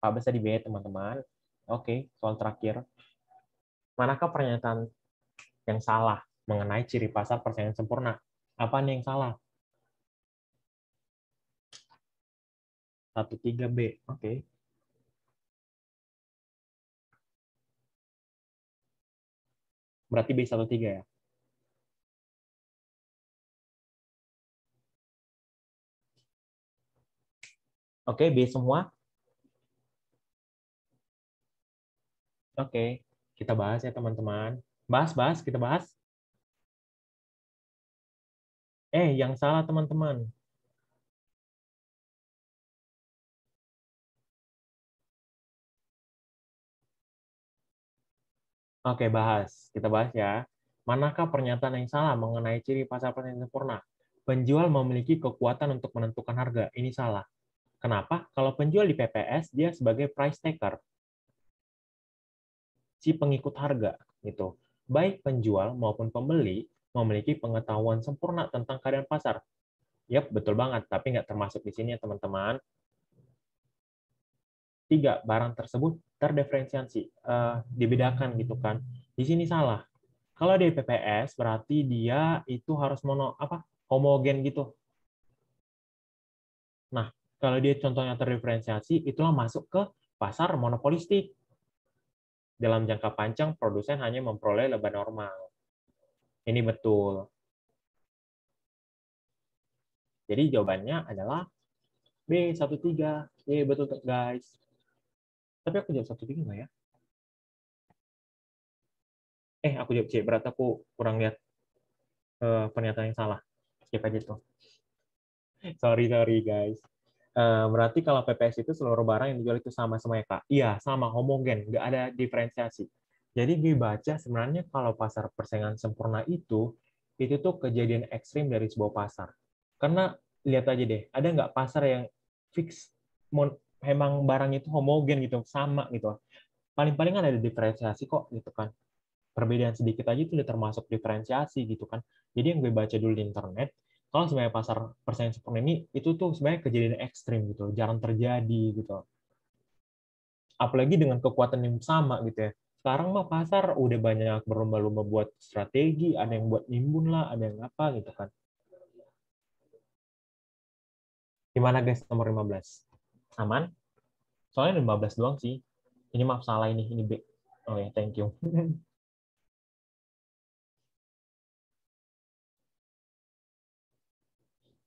Pak bisa di B, teman-teman. Oke, soal terakhir. Manakah pernyataan yang salah mengenai ciri pasar persaingan sempurna? Apa nih yang salah? 13B. Oke. Berarti B13 ya? Oke, B semua. Oke, kita bahas ya teman-teman. Bahas, bahas, kita bahas. Eh, yang salah teman-teman. Oke, bahas. Kita bahas ya. Manakah pernyataan yang salah mengenai ciri pasar persaingan sempurna? Penjual memiliki kekuatan untuk menentukan harga. Ini salah. Kenapa? Kalau penjual di PPS dia sebagai price taker, si pengikut harga gitu. Baik penjual maupun pembeli memiliki pengetahuan sempurna tentang keadaan pasar. Yap, betul banget, tapi nggak termasuk di sini ya teman-teman. Tiga, barang tersebut terdiferensiasi, uh, dibedakan gitu kan. Di sini salah. Kalau di PPS berarti dia itu harus mono apa homogen gitu. Nah, kalau dia contohnya terdiferensiasi, itulah masuk ke pasar monopolistik. Dalam jangka panjang, produsen hanya memperoleh laba normal. Ini betul. Jadi jawabannya adalah B13. Ye, betul guys. Tapi aku jawab 13 nggak ya? Eh, aku jawab C. Berarti aku kurang lihat uh, pernyataan yang salah. Skip aja tuh. sorry sorry guys. Eh, berarti kalau PPS itu seluruh barang yang dijual itu sama semua ya kak? Iya sama homogen, nggak ada diferensiasi. Jadi gue baca sebenarnya kalau pasar persaingan sempurna itu itu tuh kejadian ekstrim dari sebuah pasar. Karena lihat aja deh, ada nggak pasar yang fix memang barang itu homogen gitu, sama gitu. Paling-paling kan ada diferensiasi kok gitu kan. Perbedaan sedikit aja itu udah termasuk diferensiasi gitu kan. Jadi yang gue baca dulu di internet, kalau sebenarnya pasar persaingan sempurna ini itu tuh sebenarnya kejadian ekstrim gitu, jarang terjadi gitu. Apalagi dengan kekuatan yang sama gitu ya. Sekarang mah pasar udah banyak berlomba-lomba buat strategi, ada yang buat nimbun lah, ada yang apa gitu kan. Gimana guys nomor 15? Aman? Soalnya 15 doang sih. Ini maaf salah ini, ini B. Oh ya, thank you.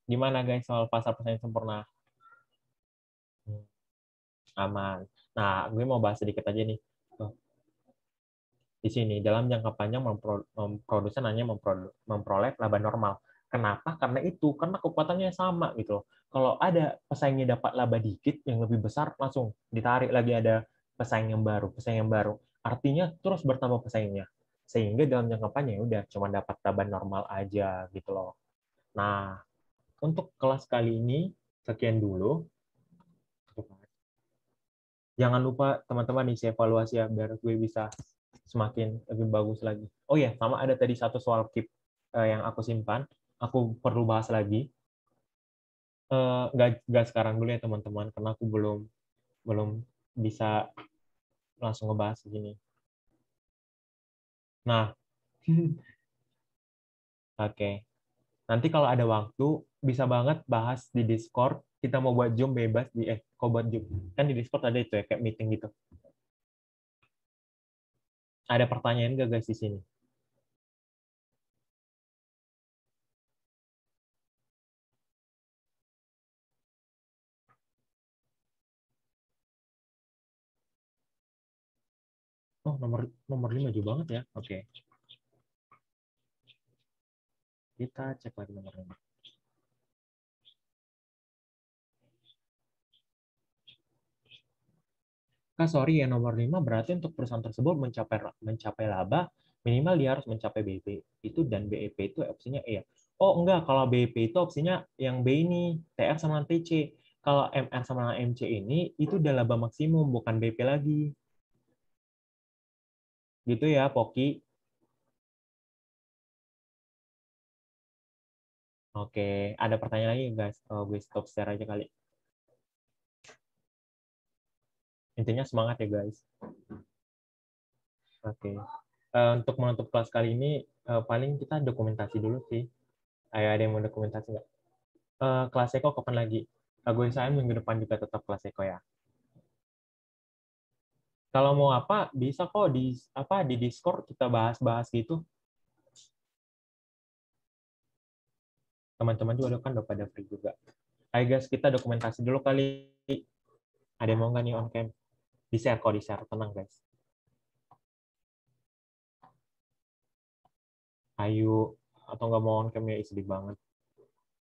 Gimana guys soal pasar persaingan sempurna? Hmm, aman. Nah, gue mau bahas sedikit aja nih. Di sini, dalam jangka panjang produsen hanya memperoleh laba normal. Kenapa? Karena itu, karena kekuatannya sama gitu Kalau ada pesaingnya dapat laba dikit, yang lebih besar langsung ditarik lagi ada pesaing yang baru, pesaing yang baru. Artinya terus bertambah pesaingnya. Sehingga dalam jangka panjang ya udah cuma dapat laba normal aja gitu loh. Nah, untuk kelas kali ini, sekian dulu. Jangan lupa teman-teman isi evaluasi ya, biar gue bisa semakin lebih bagus lagi. Oh ya, sama ada tadi satu soal keep eh, yang aku simpan. Aku perlu bahas lagi. Uh, nggak, sekarang dulu ya teman-teman, karena aku belum belum bisa langsung ngebahas begini. Nah, oke. Okay. Nanti kalau ada waktu, bisa banget bahas di Discord. Kita mau buat Zoom bebas di eh kok buat Zoom. Kan di Discord ada itu ya kayak meeting gitu. Ada pertanyaan gak guys di sini? Oh, nomor nomor 5 juga banget ya. Oke. Okay. Kita cek lagi nomor 5. Kak, sorry ya nomor 5 berarti untuk perusahaan tersebut mencapai mencapai laba minimal dia harus mencapai BEP itu dan BEP itu opsinya E. Oh enggak, kalau BEP itu opsinya yang B ini TR sama TC. Kalau MR sama MC ini itu udah laba maksimum bukan BEP lagi. Gitu ya, Poki. Oke, ada pertanyaan lagi guys? Oh, gue stop share aja kali. Intinya semangat ya guys. Oke. Okay. Uh, untuk menutup kelas kali ini, uh, paling kita dokumentasi dulu sih. Ayo ada yang mau dokumentasi nggak? Uh, kelas Eko kapan lagi? Uh, gue saya minggu depan juga tetap kelas Eko ya. Kalau mau apa, bisa kok di apa di Discord kita bahas-bahas gitu. Teman-teman juga kan udah pada free juga. Ayo guys, kita dokumentasi dulu kali. Ada yang mau nggak nih on cam? Di share kok di share tenang guys. Ayo atau nggak mau on cam ya sedih banget.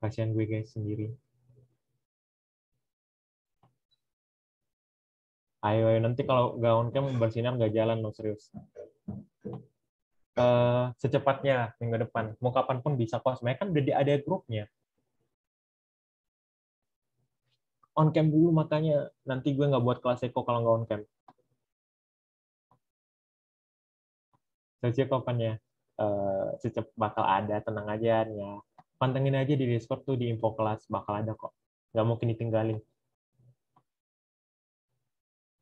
Kasihan gue guys sendiri. Ayo ayo nanti kalau nggak on cam bersinar nggak jalan lo serius. Uh, secepatnya minggu depan. Mau kapan pun bisa kok. Sebenarnya kan udah ada grupnya on cam dulu makanya nanti gue nggak buat kelas Eko kalau nggak on cam. Saya kapan ya? Uh, secep bakal ada, tenang aja ya. Pantengin aja di Discord tuh di info kelas bakal ada kok. Nggak mungkin ditinggalin.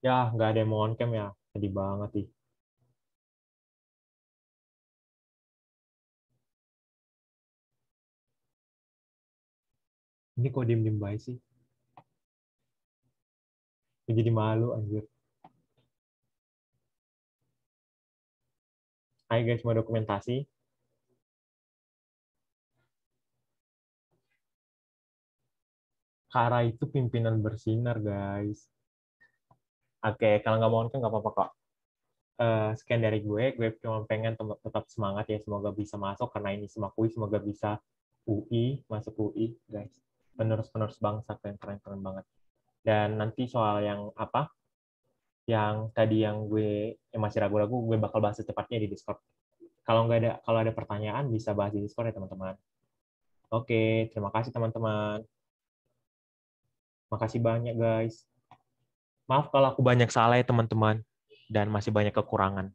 Ya, nggak ada yang mau on cam ya. Sedih banget sih. Ini kok diem-diem baik sih? Jadi malu anjir Hai guys mau dokumentasi Kara itu pimpinan bersinar guys Oke, kalau nggak mau kan nggak apa-apa kok. Uh, sekian dari gue, gue cuma pengen tetap semangat ya, semoga bisa masuk karena ini semua UI, semoga bisa UI, masuk UI, guys. penerus-penerus bangsa keren-keren banget. Dan nanti soal yang apa? Yang tadi yang gue yang masih ragu-ragu, gue bakal bahas secepatnya di Discord. Kalau nggak ada kalau ada pertanyaan bisa bahas di Discord ya teman-teman. Oke, terima kasih teman-teman. Makasih banyak guys. Maaf kalau aku banyak salah ya teman-teman dan masih banyak kekurangan.